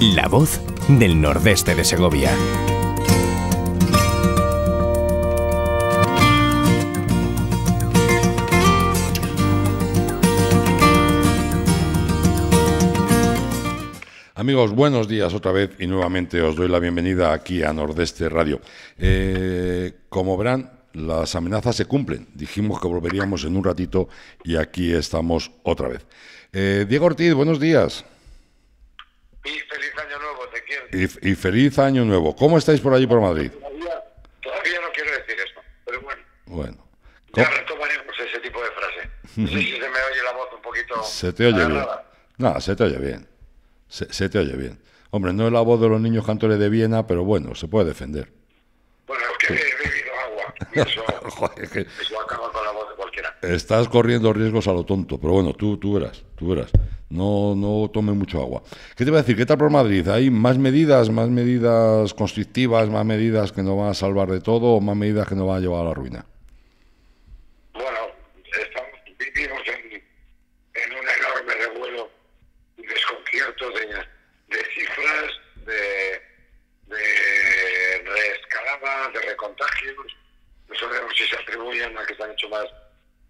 La voz del nordeste de Segovia. Amigos, buenos días otra vez y nuevamente os doy la bienvenida aquí a Nordeste Radio. Eh, como verán, las amenazas se cumplen. Dijimos que volveríamos en un ratito y aquí estamos otra vez. Eh, Diego Ortiz, buenos días. Y feliz año nuevo, te quiero. Y, y, feliz año nuevo. ¿Cómo estáis por allí por Madrid? Todavía, todavía no quiero decir esto, pero bueno. Bueno. Ya retomaremos ese tipo de frase. No sé si se me oye la voz un poquito. Se te oye bien. No, se te oye bien. Se, se, te oye bien. Hombre, no es la voz de los niños cantores de Viena, pero bueno, se puede defender. Bueno, es que he bebido agua y eso, Joder, que eso acaba con la. Estás corriendo riesgos a lo tonto, pero bueno, tú, tú verás, tú verás. No, no tome mucho agua. ¿Qué te voy a decir? ¿Qué tal por Madrid? ¿Hay más medidas, más medidas constrictivas, más medidas que nos van a salvar de todo o más medidas que nos van a llevar a la ruina? Bueno, estamos, vivimos en, un enorme revuelo y desconcierto de, de cifras, de, de reescalada, de recontagios. No sabemos si se atribuyen a que se han hecho más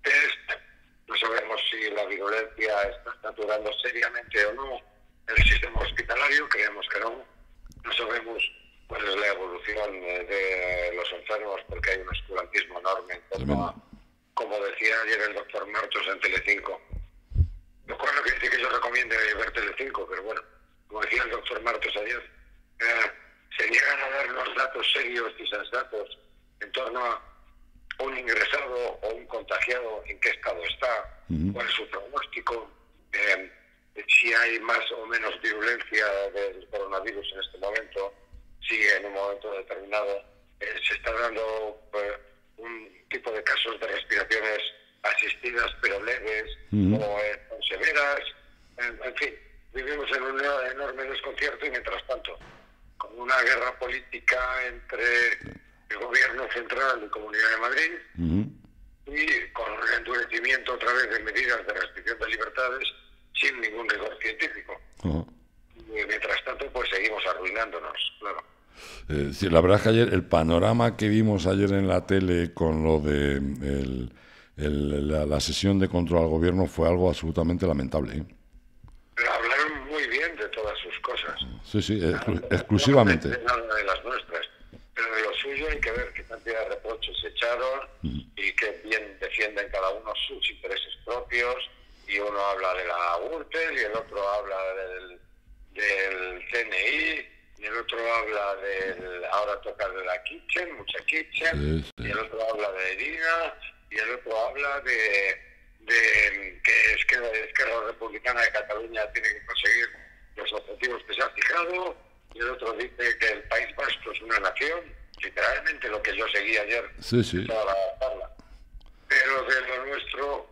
test, no sabemos si la virulencia está saturando seriamente o no el sistema hospitalario, creemos que no. No sabemos cuál es la evolución eh, de los enfermos porque hay un oscurantismo enorme en torno a, como decía ayer el doctor Martos en Telecinco, lo cual no quiere decir que yo recomiende ver Telecinco, pero bueno, como decía el doctor Martos ayer, eh, se niegan a darnos datos serios y sensatos en torno a un ingresado o un contagiado, en qué estado está, uh -huh. cuál es su pronóstico, eh, si hay más o menos virulencia del coronavirus en este momento, si en un momento determinado eh, se está dando eh, un tipo de casos de respiraciones asistidas pero leves uh -huh. o severas, en, en, fin, vivimos en un enorme desconcierto y mientras tanto, con una guerra política entre el gobierno central y Comunidad de Madrid uh -huh. y con endurecimiento otra vez de medidas de restricción de libertades sin ningún rigor científico. Uh -huh. Y mientras tanto, pues seguimos arruinándonos, claro. Eh, sí, la verdad es que ayer el panorama que vimos ayer en la tele con lo de el, el, la, la, sesión de control al gobierno fue algo absolutamente lamentable. ¿eh? Pero hablaron muy bien de todas sus cosas. Sí, sí, exclu exclusivamente. No, no de las nuestras pero de lo suyo hay que ver qué cantidad de reproches se echaron y qué bien defienden cada uno sus intereses propios y uno habla de la URTES y el otro habla del, del CNI y el otro habla del ahora toca de la Kitchen, mucha Kitchen sí, sí. y el otro habla de Erina y el otro habla de, de que es que la Esquerra Republicana de Cataluña tiene que conseguir los objetivos que se ha fijado y el otro dice que el País Vasco es una nación, literalmente lo que yo seguí ayer sí, sí. toda la charla. Pero de lo nuestro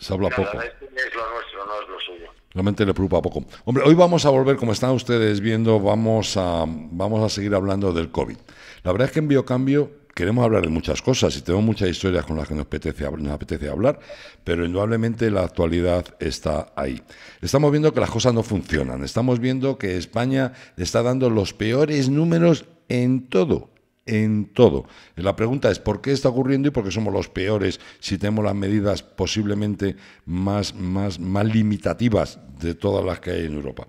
se habla nada, poco. Es lo nuestro, no es lo suyo. Realmente le preocupa poco. Hombre, hoy vamos a volver, como están ustedes viendo, vamos a, vamos a seguir hablando del COVID. La verdad es que en Biocambio queremos hablar de muchas cosas y tenemos muchas historias con las que nos apetece, nos apetece hablar, pero indudablemente la actualidad está ahí. Estamos viendo que las cosas no funcionan, estamos viendo que España está dando los peores números en todo, en todo. La pregunta es por qué está ocurriendo y por qué somos los peores si tenemos las medidas posiblemente más, más, más limitativas de todas las que hay en Europa.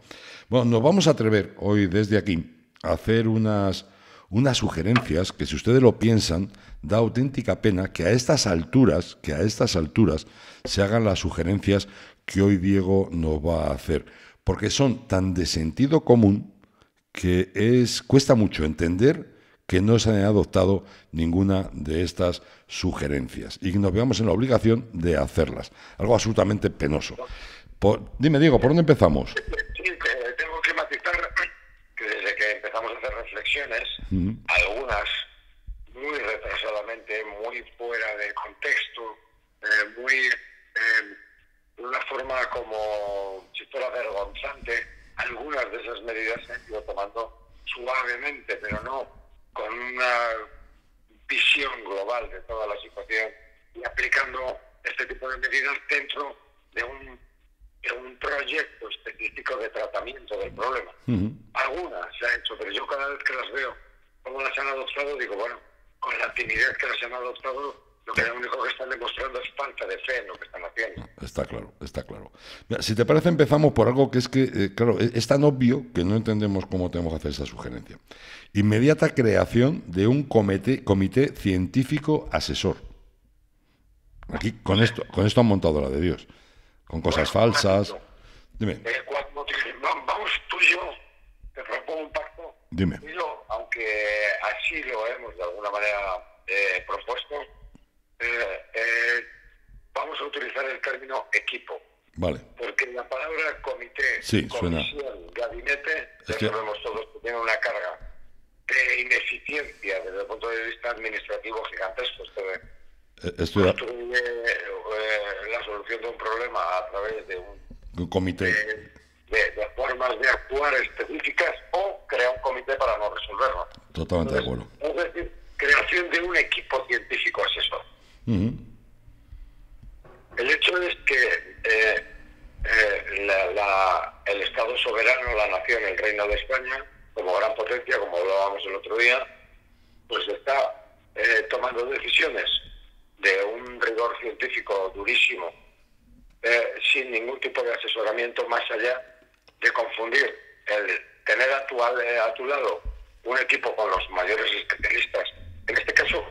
Bueno, nos vamos a atrever hoy desde aquí a hacer unas unas sugerencias que si ustedes lo piensan, da auténtica pena que a estas alturas, que a estas alturas se hagan las sugerencias que hoy Diego nos va a hacer, porque son tan de sentido común que es cuesta mucho entender que no se haya adoptado ninguna de estas sugerencias y que nos veamos en la obligación de hacerlas. Algo absolutamente penoso. Por, dime, Diego, ¿por dónde empezamos? Sí, tengo que matizar que desde que empezamos a hacer reflexiones, uh -huh. algunas muy retrasadamente, muy fuera de contexto, eh, muy eh, de una forma como si fuera vergonzante, algunas de esas medidas se han ido tomando suavemente, pero no con una visión global de toda la situación y aplicando este tipo de medidas dentro de un de un proyecto específico de tratamiento del problema. Algunas se ha hecho, pero yo cada vez que las veo cómo las han adoptado, digo, bueno, con la timidez que las han adoptado, lo que lo único que están demostrando es falta de fe en lo que están haciendo. Está claro, está claro. si te parece, empezamos por algo que es que, eh, claro, e, es tan obvio que no entendemos cómo tenemos que hacer esa sugerencia. Inmediata creación de un comité, comité científico asesor. Aquí con esto, con esto han montado la de Dios. Con cosas falsas. Dime. Eh, vamos tú y yo, te propongo un pacto. Dime. Y yo, aunque así lo hemos de alguna manera eh, propuesto, eh, eh, vamos a utilizar el término equipo. Vale. Porque la palabra comité, sí, comisión, gabinete, ya sabemos todos que tiene una carga de ineficiencia desde el punto de vista administrativo gigantesco. Esto de... eh, la solución de un problema a través de un, comité. De, formas de actuar específicas o crear un comité para no resolverlo. Totalmente de acuerdo. Es decir, creación de un equipo científico asesor. El hecho es que eh, eh, el Estado soberano, la nación, el Reino de España, como gran potencia, como hablábamos el otro día, pues está eh, tomando decisiones de un rigor científico durísimo, sin ningún tipo de asesoramiento más allá de confundir el tener a a tu lado un equipo con los mayores especialistas. En este caso,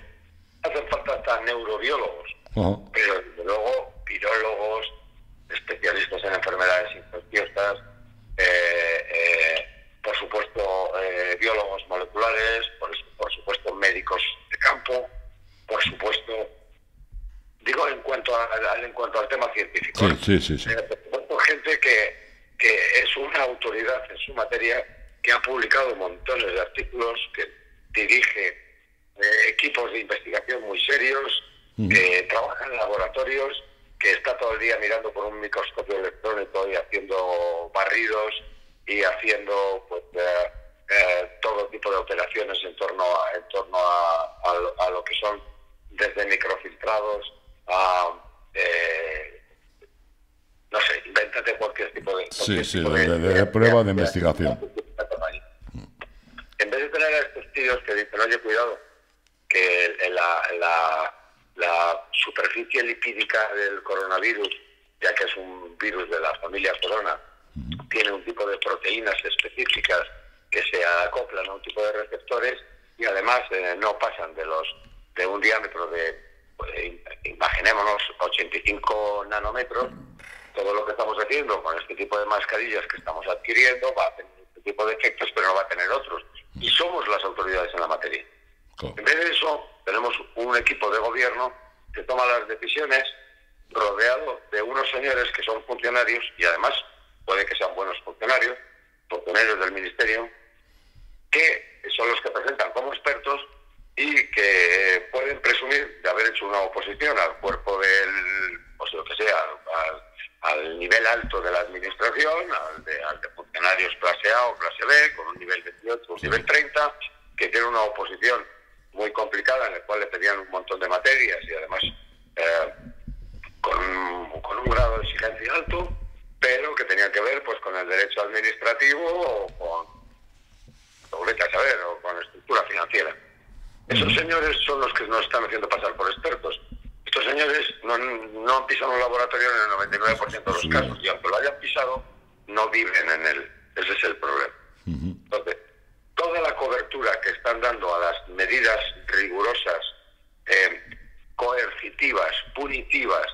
hacen falta hasta neurobiólogos, pero desde luego virólogos, especialistas en enfermedades infecciosas, eh, eh, por supuesto eh, biólogos moleculares, por, supuesto médicos de campo, por supuesto, digo en cuanto, a, en cuanto al tema científico, sí, sí, sí, por supuesto gente que, que es una autoridad en su materia, que ha publicado montones de artículos, que dirige equipos de investigación muy serios, que trabaja en laboratorios, que está todo el día mirando por un microscopio electrónico y haciendo barridos y haciendo pues, eh, eh, todo tipo de operaciones en torno a, en torno a, lo que son desde microfiltrados a eh, no sé, invéntate cualquier tipo de, sí, sí, de, prueba de, investigación. En vez de tener a estos tíos que dicen, oye, cuidado, que la, la, superficie lipídica del coronavirus, ya que es un virus de la familia corona, tiene un tipo de proteínas específicas que se acoplan a un tipo de receptores y además eh, no pasan de los de un diámetro de, pues, imaginémonos, 85 nanómetros. Todo lo que estamos haciendo con este tipo de mascarillas que estamos adquiriendo va a tener este tipo de efectos, pero no va a tener otros. Y somos las autoridades en la materia. En vez de eso, tenemos un equipo de gobierno que toma las decisiones rodeado de unos señores que son funcionarios y además puede que sean buenos funcionarios, funcionarios del ministerio, que son los que presentan como expertos y que pueden presumir de haber hecho una oposición al cuerpo del, pues lo que sea, al, nivel alto de la administración, al de, al de funcionarios clase A o clase B, con un nivel 28 o un nivel 30, que tiene una oposición muy complicada en el cual le pedían un montón de materias y además eh, con, un grado de exigencia alto, pero que tenían que ver pues con el derecho administrativo o con, a saber, o con estructura financiera. Esos señores son los que nos están haciendo pasar por expertos. Estos señores no, no han pisado un laboratorio en el 99% de los casos y aunque lo hayan pisado, no viven en él. Ese es el problema. Entonces, toda la cobertura que están dando a las medidas rigurosas, eh, coercitivas, punitivas,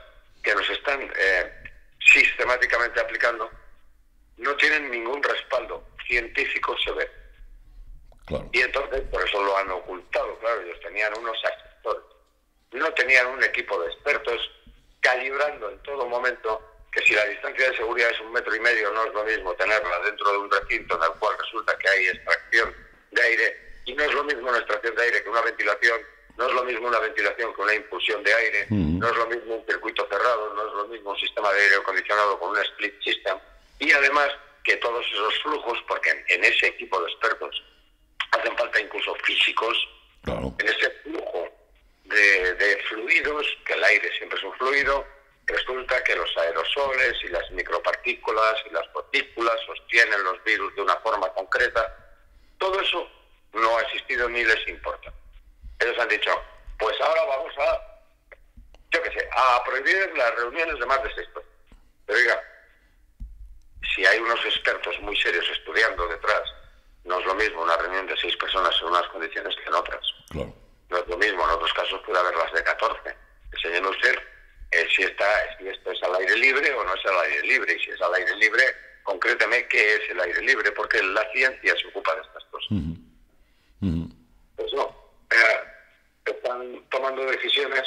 que nos están eh, sistemáticamente aplicando, no tienen ningún respaldo. Científico severo. Y entonces, por eso lo han ocultado, claro, ellos tenían unos asesores, no tenían un equipo de expertos calibrando en todo momento que si la distancia de seguridad es un metro y medio, no es lo mismo tenerla dentro de un recinto en el cual resulta que hay extracción de aire, y no es lo mismo una extracción de aire que una ventilación, no es lo mismo una ventilación que una impulsión de aire, no es lo mismo un circuito cerrado, no es lo mismo un sistema de aire acondicionado con un split system, y además que todos esos flujos, porque en, ese equipo de expertos hacen falta incluso físicos, en ese flujo de, de fluidos, que el aire siempre es un fluido, resulta que los aerosoles y las micropartículas y las partículas sostienen los virus de una forma concreta. Todo eso no ha existido ni les importa. Ellos han dicho, pues ahora vamos a, yo qué sé, a prohibir las reuniones de más de seis personas. Pero diga, si hay unos expertos muy serios estudiando detrás, no es lo mismo una reunión de seis personas en unas condiciones que en otras. Claro. No es lo mismo, en otros casos puede haber las de 14. Enseñen usted eh, si, está, si esto es al aire libre o no es al aire libre. Y si es al aire libre, concréteme qué es el aire libre, porque la ciencia se ocupa de estas cosas. Pues no, eh, están tomando decisiones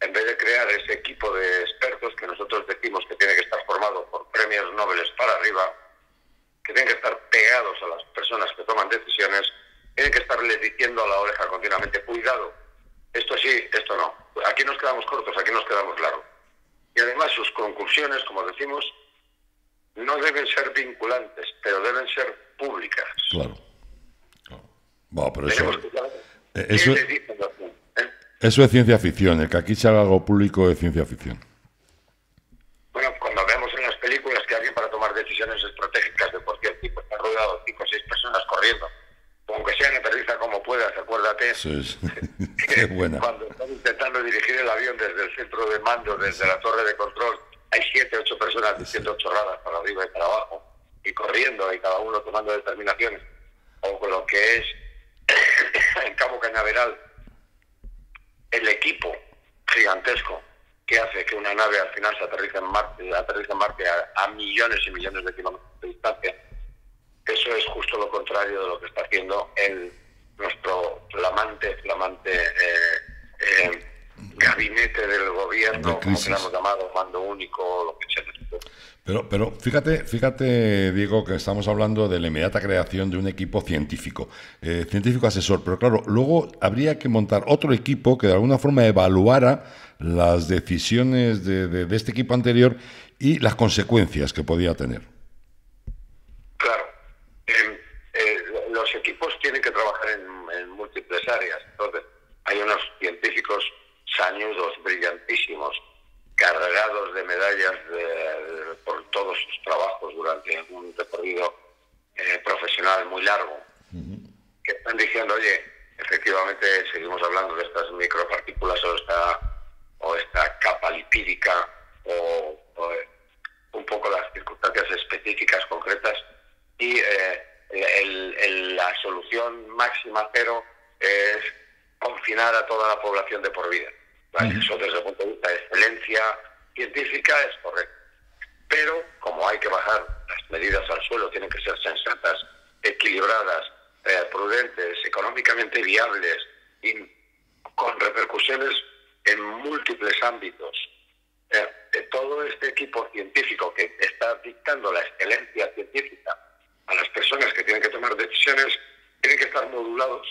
en vez de crear ese equipo de expertos que nosotros decimos que tiene que estar formado por premios Nobel para arriba, que tienen que estar pegados a las personas que toman decisiones, tienen que estarles diciendo a la oreja continuamente, cuidado, esto sí, esto no. Aquí nos quedamos cortos, aquí nos quedamos largos. Y además sus conclusiones, como decimos, no deben ser vinculantes, pero deben ser públicas. Claro. claro. pero eso, eh, eso, eso es ciencia ficción, el que aquí se haga algo público es ciencia ficción. Bueno, cuando vemos en las películas que alguien para tomar decisiones estratégicas de cualquier tipo está rodeado de cinco o seis personas corriendo, aunque sea en aterriza como puedas, acuérdate Qué buena. cuando están intentando dirigir el avión desde el centro de mando, desde la torre de control, hay siete, ocho personas diciendo chorradas para arriba y para abajo, y corriendo, y cada uno tomando determinaciones, o con lo que es en Cabo Cañaveral, el equipo gigantesco que hace que una nave al final se aterrice en Marte, aterrice en Marte a, millones y millones de kilómetros de distancia. Eso es justo lo contrario de lo que está haciendo el, nuestro flamante, flamante eh, eh, gabinete del gobierno, como que hemos llamado, mando único, lo que sea. Pero, pero fíjate, fíjate, Diego, que estamos hablando de la inmediata creación de un equipo científico, eh, científico asesor, pero claro, luego habría que montar otro equipo que de alguna forma evaluara las decisiones de, este equipo anterior y las consecuencias que podía tener. Claro, em, eh, los equipos tienen que trabajar en, en múltiples áreas, entonces hay unos científicos sañudos, brillantísimos, cargados de medallas por todos sus trabajos durante un recorrido eh, profesional muy largo, que están diciendo, oye, efectivamente seguimos hablando de estas micropartículas o esta, o esta capa lipídica o, eh, un poco las circunstancias específicas, concretas, y eh, la solución máxima cero es confinar a toda la población de por vida. Eso desde el punto de vista de excelencia científica es correcto. Pero como hay que bajar las medidas al suelo, tienen que ser sensatas, equilibradas, eh, prudentes, económicamente viables y con repercusiones en múltiples ámbitos. Eh, todo este equipo científico que está dictando la excelencia científica a las personas que tienen que tomar decisiones, tienen que estar modulados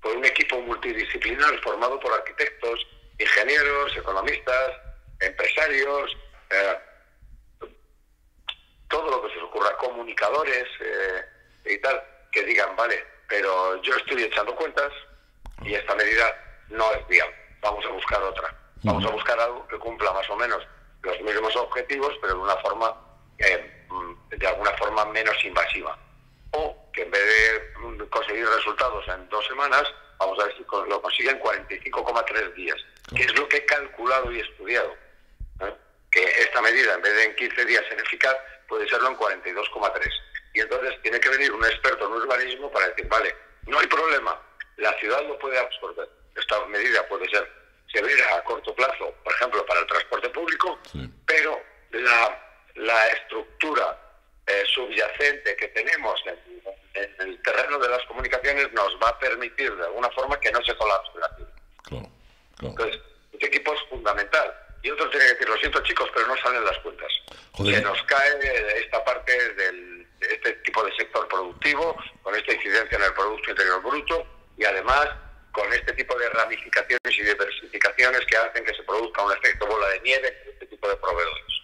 por un equipo multidisciplinar formado por arquitectos, ingenieros, economistas, empresarios, eh, todo lo que se les ocurra, comunicadores eh, y tal, que digan, vale, pero yo estoy echando cuentas y esta medida no es viable, vamos a buscar otra, vamos a buscar algo que cumpla más o menos los mismos objetivos, pero de una forma, eh, de alguna forma menos invasiva. Que en vez de conseguir resultados en dos semanas, vamos a ver si lo consiguen 45,3 días, que es lo que he calculado y estudiado. ¿eh? Que esta medida, en vez de en 15 días ser eficaz, puede serlo en 42,3. Y entonces tiene que venir un experto en urbanismo para decir, vale, no hay problema, la ciudad lo puede absorber. Esta medida puede ser severa a corto plazo, por ejemplo, para el transporte público, pero la, la estructura eh, subyacente que tenemos en, el terreno de las comunicaciones nos va a permitir de alguna forma que no se colapse la ciudad. Entonces, este equipo es fundamental. Y otro tiene que decir, lo siento chicos, pero no salen las cuentas. Se nos cae esta parte del, de este tipo de sector productivo, con esta incidencia en el Producto Interior Bruto y además con este tipo de ramificaciones y diversificaciones que hacen que se produzca un efecto bola de nieve en este tipo de proveedores.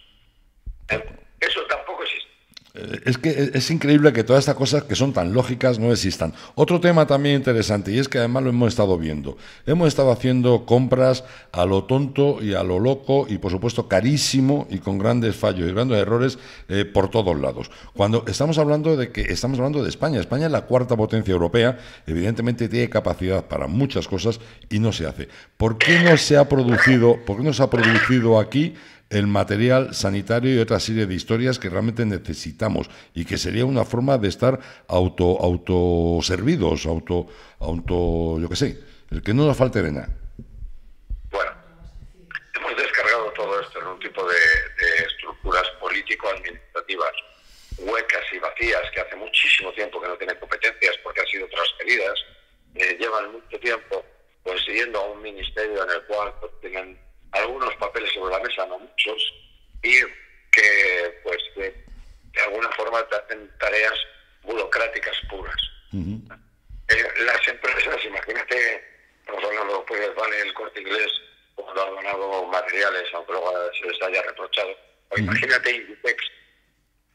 Eso tampoco existe. Eh, es que es increíble que todas estas cosas que son tan lógicas no existan. Otro tema también interesante, y es que además lo hemos estado viendo. Hemos estado haciendo compras a lo tonto y a lo loco, y por supuesto carísimo y con grandes fallos y grandes errores eh, por todos lados. Cuando estamos hablando de que estamos hablando de España, España es la cuarta potencia europea, evidentemente tiene capacidad para muchas cosas y no se hace. ¿Por qué no se ha producido, por qué no se ha producido aquí? El material sanitario y otra serie de historias que realmente necesitamos y que sería una forma de estar auto autoservidos, auto, auto, yo qué sé, el que no nos falte de nada. Bueno, hemos descargado todo esto en un tipo de, estructuras político-administrativas huecas y vacías que hace muchísimo tiempo que no tienen competencias porque han sido transferidas, eh, llevan mucho tiempo pues siguiendo a un ministerio en el cual pues, tienen algunos papeles sobre la mesa, no muchos, y que pues de, alguna forma hacen tareas burocráticas puras. Eh, las empresas, imagínate, estamos hablando, pues vale el corte inglés cuando ha donado materiales, aunque luego se les haya reprochado, o imagínate Inditex,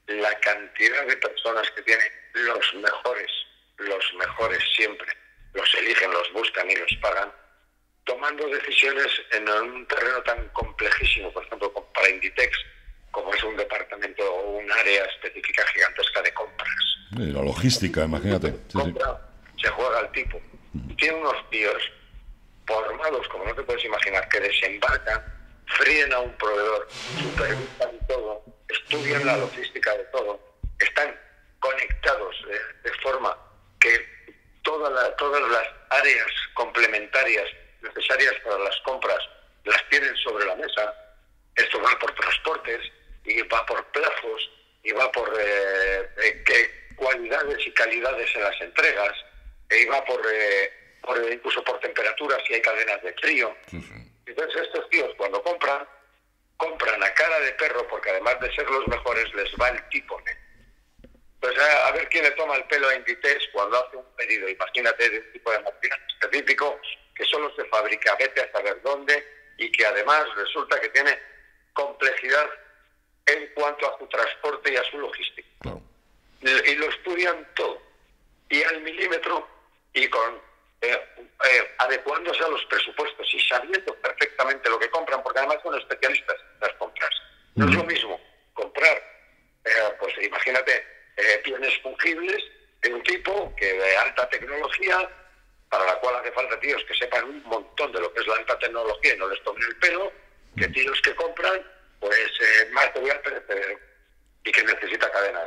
la cantidad de personas que tiene los mejores, los mejores siempre, los eligen, los buscan y los pagan, tomando decisiones en un terreno tan complejísimo, por ejemplo, para Inditex, como es un departamento o un área específica gigantesca de compras. la logística, imagínate. Se juega al tipo. Tiene unos tíos formados, como no te puedes imaginar, que desembarcan, fríen a un proveedor, supervisan todo, estudian la logística de todo, están conectados de, forma que toda todas las áreas complementarias necesarias para las compras las tienen sobre la mesa. Esto va por transportes y va por plazos y va por eh, eh, qué cualidades y calidades en las entregas y va por, eh, incluso por temperaturas si hay cadenas de frío. Entonces estos tíos cuando compran, compran a cara de perro porque además de ser los mejores les va el tipo. Pues a, ver quién le toma el pelo a Inditex cuando hace un pedido. Imagínate de un tipo de material específico que solo se fabrica, vete a saber dónde, y que además resulta que tiene complejidad en cuanto a su transporte y a su logística. Y, lo estudian todo, y al milímetro, y con eh, eh, adecuándose a los presupuestos y sabiendo perfectamente lo que compran, porque además son especialistas en las compras. No es lo mismo comprar, eh, pues imagínate, bienes fungibles de un tipo que de alta tecnología, para la cual hace falta tíos que sepan un montón de lo que es la alta tecnología y no les tomen el pelo, que mm. tíos que compran, pues eh, más te voy a y que necesita cadena.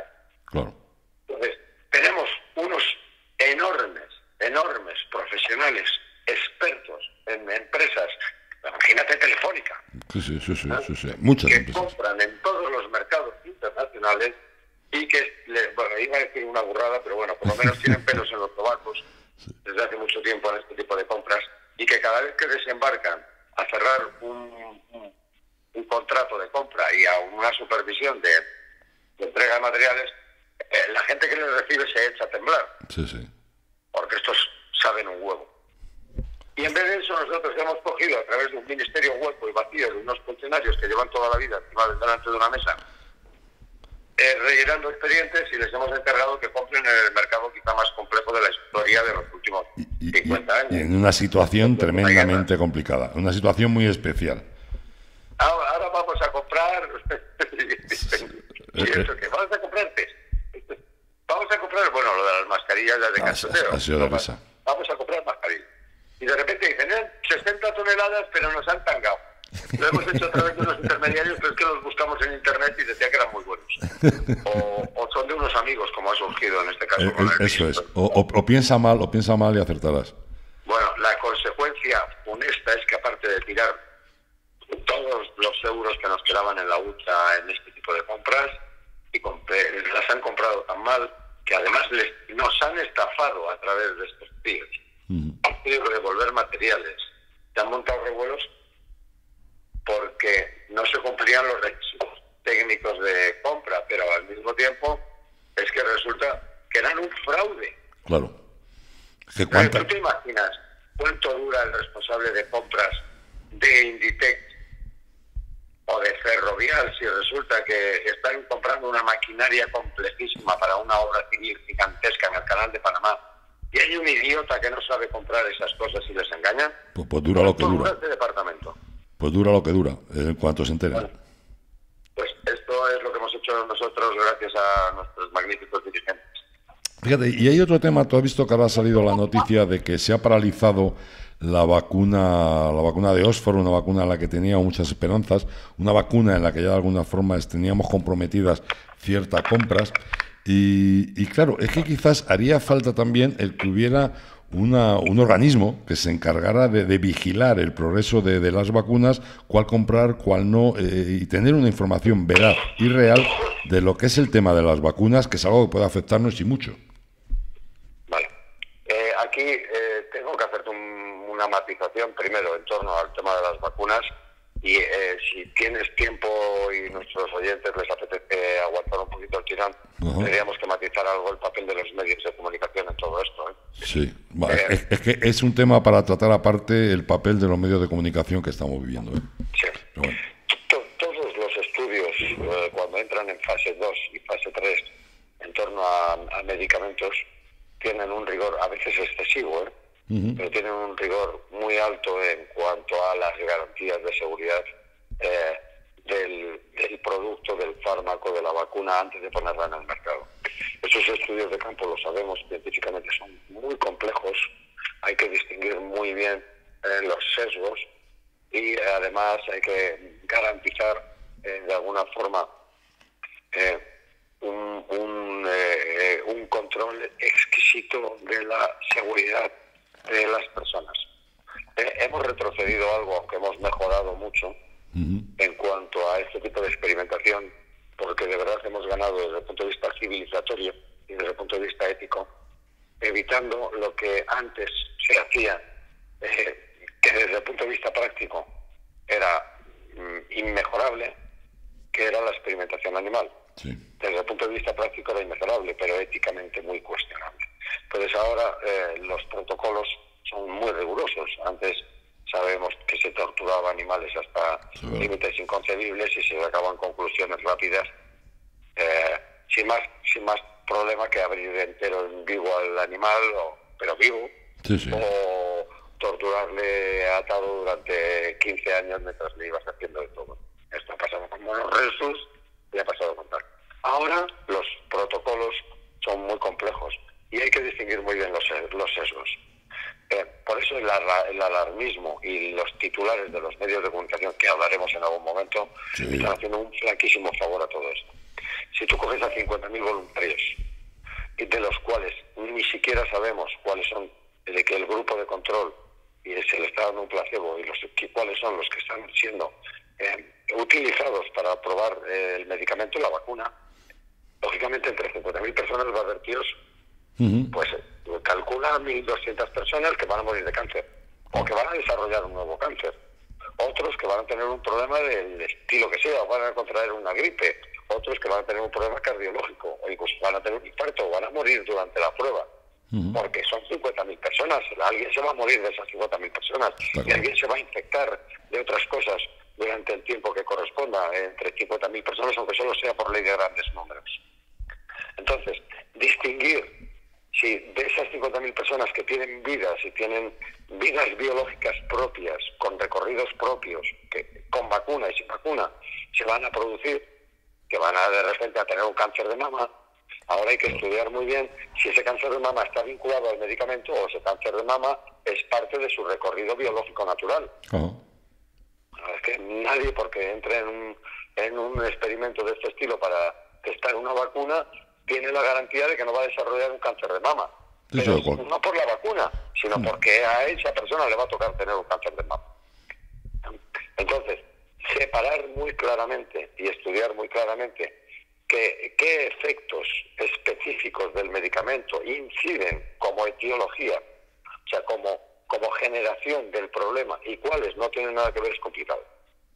Entonces, tenemos unos enormes, enormes profesionales, expertos en empresas, imagínate Telefónica, sí, sí, sí, sí, muchas que compran en todos los mercados internacionales y que, bueno, iba a decir una burrada, pero bueno, por lo menos tienen pelos en los tobacos desde hace mucho tiempo en este tipo de compras y que cada vez que desembarcan a cerrar un, un, contrato de compra y a una supervisión de, entrega de materiales, eh, la gente que les recibe se echa a temblar. Sí, sí. Porque estos saben un huevo. Y en vez de eso, nosotros hemos cogido a través de un ministerio hueco y vacío de unos funcionarios que llevan toda la vida encima delante de una mesa eh, rellenando expedientes y les hemos encargado que compren en el mercado quizá más complejo de la historia de los últimos 50 años. Y en una situación tremendamente complicada, una situación muy especial. Ahora, vamos a comprar... ¿Y eso qué? ¿Vamos a comprar Vamos a comprar, bueno, lo de las mascarillas de Ha, sido de risa. Vamos a comprar mascarillas. Y de repente dicen, 60 toneladas, pero nos han tangado. Lo hemos hecho a través de unos intermediarios, pero es que los buscamos en internet y decía que eran muy buenos. O, son de unos amigos, como ha surgido en este caso. Eh, eh, eso es. O, piensa mal, o piensa mal y acertarás. Bueno, la consecuencia honesta es que aparte de tirar todos los euros que nos quedaban en la hucha en este tipo de compras, y las han comprado tan mal que además les, nos han estafado a través de estos tíos. Han podido devolver materiales, se han montado revuelos porque no se cumplían los requisitos técnicos de compra, pero al mismo tiempo es que resulta que eran un fraude. Claro. ¿Tú te imaginas cuánto dura el responsable de compras de Inditex o de ferrovial, si resulta que están comprando una maquinaria complejísima para una obra civil gigantesca en el canal de Panamá, y hay un idiota que no sabe comprar esas cosas y les engañan, Pues, pues dura lo que ¿cómo dura. este departamento? Pues dura lo que dura, en cuanto se entera. Pues esto es lo que hemos hecho nosotros gracias a nuestros magníficos dirigentes. Fíjate, y hay otro tema, tú has visto que ahora ha salido la noticia de que se ha paralizado la vacuna, la vacuna de Oxford, una vacuna en la que teníamos muchas esperanzas, una vacuna en la que ya de alguna forma teníamos comprometidas ciertas compras. Y, y claro, es que quizás haría falta también el que hubiera una- un organismo que se encargara de, vigilar el progreso de, de las vacunas, cuál comprar, cuál no, eh, y tener una información veraz y real de lo que es el tema de las vacunas, que es algo que puede afectarnos y mucho. Vale. Eh, aquí eh, tengo que hacerte un- una matización primero en torno al tema de las vacunas y eh, si tienes tiempo y nuestros oyentes les apetece aguantar un poquito el tirón, Ajá. tendríamos que matizar algo el papel de los medios de comunicación en todo esto. ¿eh? Sí, Eh. es, es que es un tema para tratar aparte el papel de los medios de comunicación que estamos viviendo. ¿eh? Sí. Bueno. Todos los estudios, eh, cuando entran en fase 2 y fase 3 en torno a, a medicamentos, tienen un rigor, a veces excesivo, ¿eh? Pero tienen un rigor muy alto en cuanto a las garantías de seguridad eh, del, producto, del fármaco, de la vacuna antes de ponerla en el mercado. Esos estudios de campo, lo sabemos científicamente, son muy complejos, hay que distinguir muy bien eh, los sesgos y además hay que garantizar eh, de alguna forma un control exquisito de la seguridad de las personas. Eh, hemos retrocedido algo, aunque hemos mejorado mucho en cuanto a este tipo de experimentación, porque de verdad hemos ganado desde el punto de vista civilizatorio y desde el punto de vista ético, evitando lo que antes se hacía, eh, que desde el punto de vista práctico era mm, inmejorable, que era la experimentación animal. Sí. Desde el punto de vista práctico era inmejorable, pero éticamente muy cuestionable. Entonces ahora eh, los protocolos son muy rigurosos. Antes sabemos que se torturaba animales hasta límites inconcebibles y se sacaban conclusiones rápidas eh, sin más sin más problema que abrir entero en vivo al animal, o- pero vivo, Sí, sí. o torturarle atado durante 15 años mientras le ibas haciendo de todo. Esto ha pasado con monorresus y ha pasado con tal. Ahora los protocolos son muy complejos y hay que distinguir muy bien los, los sesgos. Eh, por eso el, el alarmismo y los titulares de los medios de comunicación, que hablaremos en algún momento, Sí. están haciendo un flaquísimo favor a todo esto. Si tú coges a 50.000 voluntarios de los cuales ni siquiera sabemos cuáles son, de que el grupo de control y se le está dando un placebo y los que- cuáles son los que están siendo eh, utilizados para probar eh, el medicamento, la vacuna, lógicamente entre 50.000 personas va a haber tíos, Ujú. pues eh, calcula 1.200 personas que van a morir de cáncer o que van a desarrollar un nuevo cáncer. Otros que van a tener un problema del estilo que sea, o van a contraer una gripe. Otros que van a tener un problema cardiológico, o incluso van a tener un infarto, o van a morir durante la prueba. Porque son 50.000 personas. Alguien se va a morir de esas 50.000 personas. Y alguien se va a infectar de otras cosas durante el tiempo que corresponda entre 50.000 personas, aunque solo sea por ley de grandes números. Entonces, distinguir si de esas 50.000 personas que tienen vidas y tienen vidas biológicas propias, con recorridos propios, que con vacuna y sin vacuna, se van a producir, que van a de repente a tener un cáncer de mama, ahora hay que estudiar muy bien si ese cáncer de mama está vinculado al medicamento o ese cáncer de mama es parte de su recorrido biológico natural. Es que nadie, porque entre en un, en un experimento de este estilo para testar una vacuna, tiene la garantía de que no va a desarrollar un cáncer de mama. Sí, Pero no por la vacuna, sino porque a esa persona le va a tocar tener un cáncer de mama. Entonces, separar muy claramente y estudiar muy claramente que- qué efectos específicos del medicamento inciden como etiología, o sea, como, como generación del problema y cuáles no tienen nada que ver es complicado.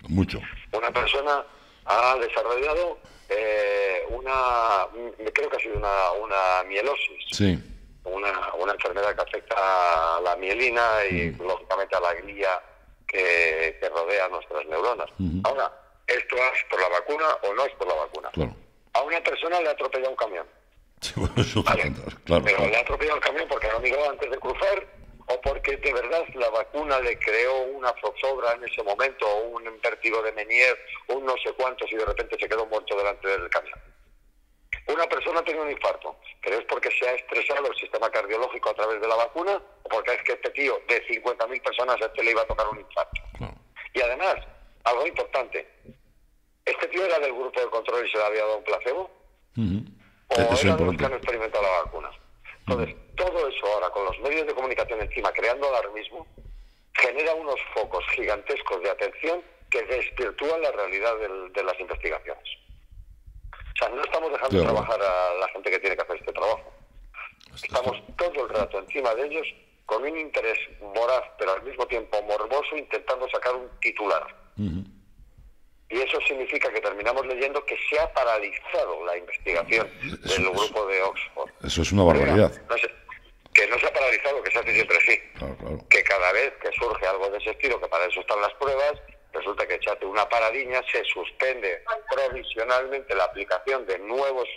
Mucho. Una persona ha desarrollado eh, una, creo que ha sido una, una mielosis, Sí. una, una enfermedad que afecta a la mielina y lógicamente a la glía que, que rodea nuestras neuronas. Ahora, esto es por la vacuna o no es por la vacuna. Claro. A una persona le ha atropellado un camión. Sí, bueno, eso Vale. claro, pero claro. le ha atropellado el camión porque no miró antes de cruzar o porque de verdad la vacuna le creó una zozobra en ese momento o un vértigo de Menier, un no sé cuántos y de repente se quedó muerto delante del camión. Una persona tiene un infarto, pero es porque se ha estresado el sistema cardiológico a través de la vacuna o porque es que este tío de 50.000 personas a este le iba a tocar un infarto. Y además, algo importante, ¿este tío era del grupo de control y se le había dado un placebo? O Eso es eran los que han experimentado la vacuna. Entonces, todo eso ahora, con los medios de comunicación encima, creando alarmismo, genera unos focos gigantescos de atención que desvirtúan la realidad del- de las investigaciones. O sea, no estamos dejando trabajar a la gente que tiene que hacer este trabajo. Estamos todo el rato encima de ellos con un interés voraz, pero al mismo tiempo morboso, intentando sacar un titular. Y eso significa que terminamos leyendo que se ha paralizado la investigación Eso- del grupo de Oxford. Eso es una barbaridad. No sé, que no se ha paralizado, que se hace siempre así. Claro, claro. Que cada vez que surge algo de ese estilo, que para eso están las pruebas, resulta que echate una paradiña, se suspende provisionalmente la aplicación de nuevos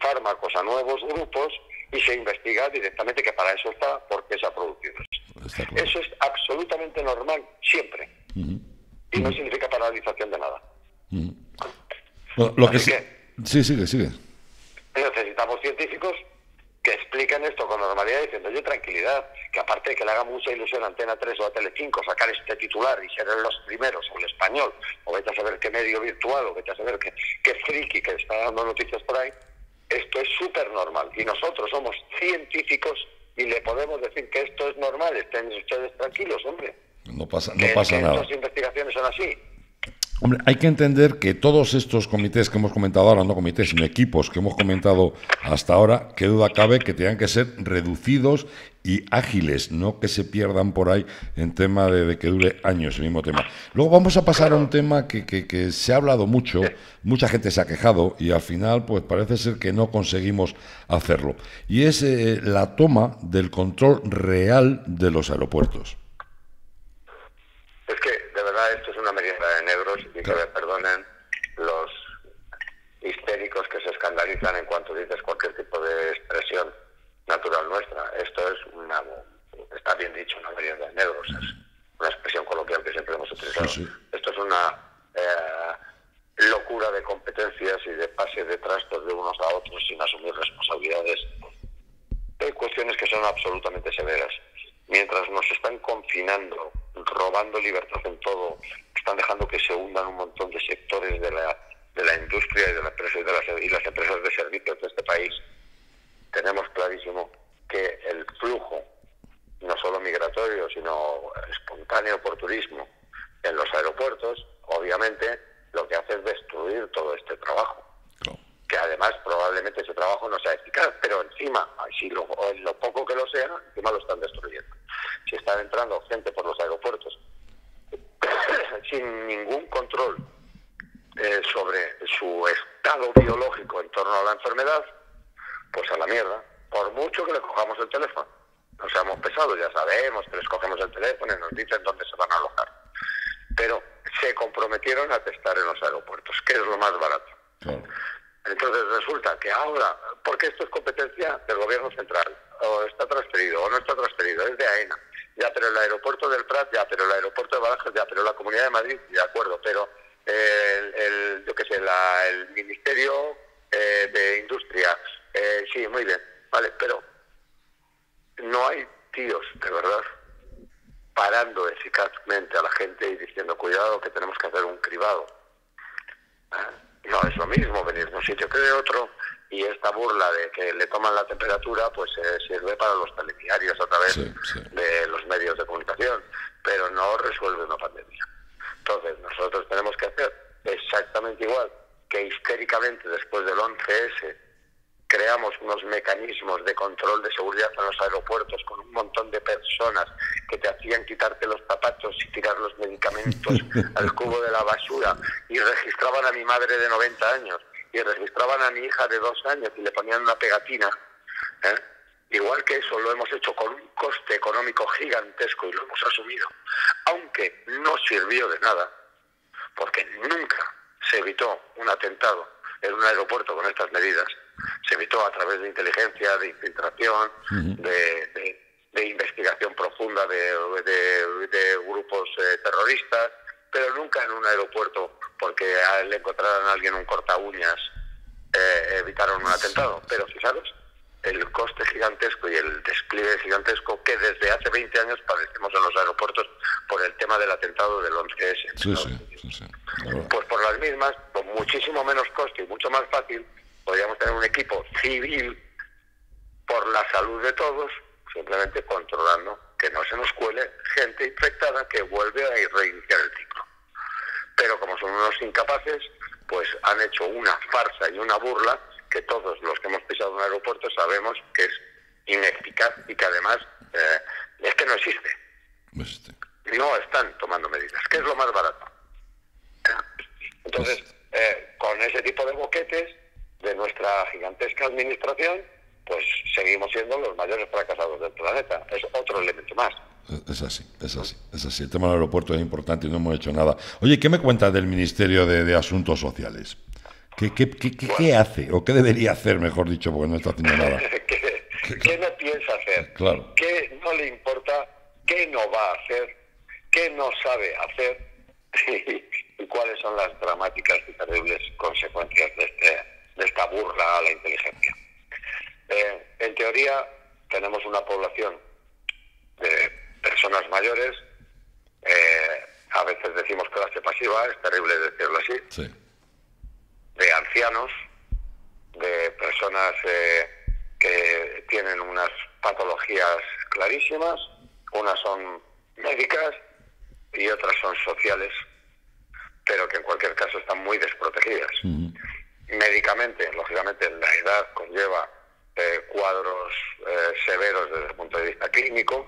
fármacos a nuevos grupos y se investiga directamente que para eso está, porque se ha producido claro. Eso es absolutamente normal, siempre. Y no significa paralización de nada. Bueno, lo que Así sí. Sí, sigue, sigue. necesitamos científicos que expliquen esto con normalidad diciendo, oye, tranquilidad, que aparte de que le haga mucha ilusión a Antena 3 o a Telecinco sacar este titular y ser los primeros, o el español, o vete a saber qué medio virtual, o vete a saber qué, qué friki que está dando noticias por ahí, esto es súper normal. Y nosotros somos científicos y le podemos decir que esto es normal, estén ustedes tranquilos, hombre. No pasa, no que, pasa que nada. estas investigaciones son así. Hombre, hay que entender que todos estos comités que hemos comentado ahora, no comités, sino equipos que hemos comentado hasta ahora, qué duda cabe que tengan que ser reducidos y ágiles, no que se pierdan por ahí en tema de, de que dure años el mismo tema. Luego vamos a pasar a un tema que, que- que se ha hablado mucho, mucha gente se ha quejado y al final pues parece ser que no conseguimos hacerlo. Y es eh, la toma del control real de los aeropuertos. Es que, de verdad, esto es una y que me perdonen los histéricos que se escandalizan en cuanto dices cualquier tipo de expresión natural nuestra. Esto es una, está bien dicho, una merienda de negros. Es una expresión coloquial que siempre hemos utilizado. Sí, sí. Esto es una eh, locura de competencias y de pase de trastos de unos a otros sin asumir responsabilidades hay cuestiones que son absolutamente severas. Mientras nos están confinando, robando libertad en todo, están dejando que se hundan un montón de sectores de la, de la industria y de, la y, de las, y las empresas de servicios de este país, tenemos clarísimo que el flujo, no solo migratorio, sino espontáneo por turismo en los aeropuertos, obviamente lo que hace es destruir todo este trabajo. Que además probablemente ese trabajo no sea eficaz, pero encima, si lo, poco que lo sea, encima lo están destruyendo. Si están entrando gente por los aeropuertos sin ningún control eh, sobre su estado biológico en torno a la enfermedad, pues a la mierda. Por mucho que le cojamos el teléfono. No seamos pesados, ya sabemos que les cogemos el teléfono y nos dicen dónde se van a alojar. Pero se comprometieron a testar en los aeropuertos, que es lo más barato. Claro. Entonces resulta que ahora, porque esto es competencia del gobierno central, o está transferido o no está transferido, es de AENA, ya, pero el aeropuerto del Prat, ya, pero el aeropuerto de Badajoz, ya, pero la Comunidad de Madrid, de acuerdo, pero el, el yo qué sé, la- el Ministerio eh, de Industria, eh, sí, muy bien, vale, pero no hay tíos, de verdad, parando eficazmente a la gente y diciendo, cuidado que tenemos que hacer un cribado. Ah, No es lo mismo venir de un sitio que de otro y esta burla de que le toman la temperatura pues eh, sirve para los telediarios a través Sí, sí. de los medios de comunicación, pero no resuelve una pandemia. Entonces nosotros tenemos que hacer exactamente igual que histéricamente después del 11S creamos unos mecanismos de control de seguridad en los aeropuertos con un montón de personas que te hacían quitarte los zapatos y tirar los medicamentos al cubo de la basura y registraban a mi madre de 90 años y registraban a mi hija de dos años y le ponían una pegatina. ¿eh? Igual que eso lo hemos hecho con un coste económico gigantesco y lo hemos asumido, aunque no sirvió de nada, porque nunca se evitó un atentado en un aeropuerto con estas medidas. Se evitó a través de inteligencia, de infiltración, de, investigación profunda de, grupos eh, terroristas, pero nunca en un aeropuerto porque le encontraran a alguien un corta uñas eh, evitaron un atentado. Pero fijaros, el coste gigantesco y el despliegue gigantesco que desde hace 20 años padecemos en los aeropuertos por el tema del atentado del 11S. Pues por las mismas, con muchísimo menos coste y mucho más fácil, podríamos tener un equipo civil por la salud de todos, simplemente controlando que no se nos cuele gente infectada que vuelve a reiniciar el ciclo. Pero como son unos incapaces, pues han hecho una farsa y una burla que todos los que hemos pisado un aeropuerto sabemos que es ineficaz y que además eh, es que no existe. No están tomando medidas, que es lo más barato. Entonces, eh, con ese tipo de boquetes de nuestra gigantesca administración, pues seguimos siendo los mayores fracasados del planeta. Es otro elemento más. Es así, es así, es así. El tema del aeropuerto es importante y no hemos hecho nada. Oye, ¿qué me cuenta del Ministerio de Asuntos Sociales? ¿Qué, qué, qué, qué, hace? ¿O qué debería hacer, mejor dicho, porque no está haciendo nada? ¿Qué, no piensa hacer? Claro. ¿Qué no le importa? ¿Qué no va a hacer? ¿Qué no sabe hacer? ¿Y cuáles son las dramáticas y terribles consecuencias de, este, de esta burla a la inteligencia? Eh, en teoría, tenemos una población de personas mayores, eh, a veces decimos clase pasiva, es terrible decirlo así. Sí de ancianos, de personas eh, que tienen unas patologías clarísimas, unas son médicas y otras son sociales, pero que en cualquier caso están muy desprotegidas. Médicamente, lógicamente, la edad conlleva eh, cuadros eh, severos desde el punto de vista clínico,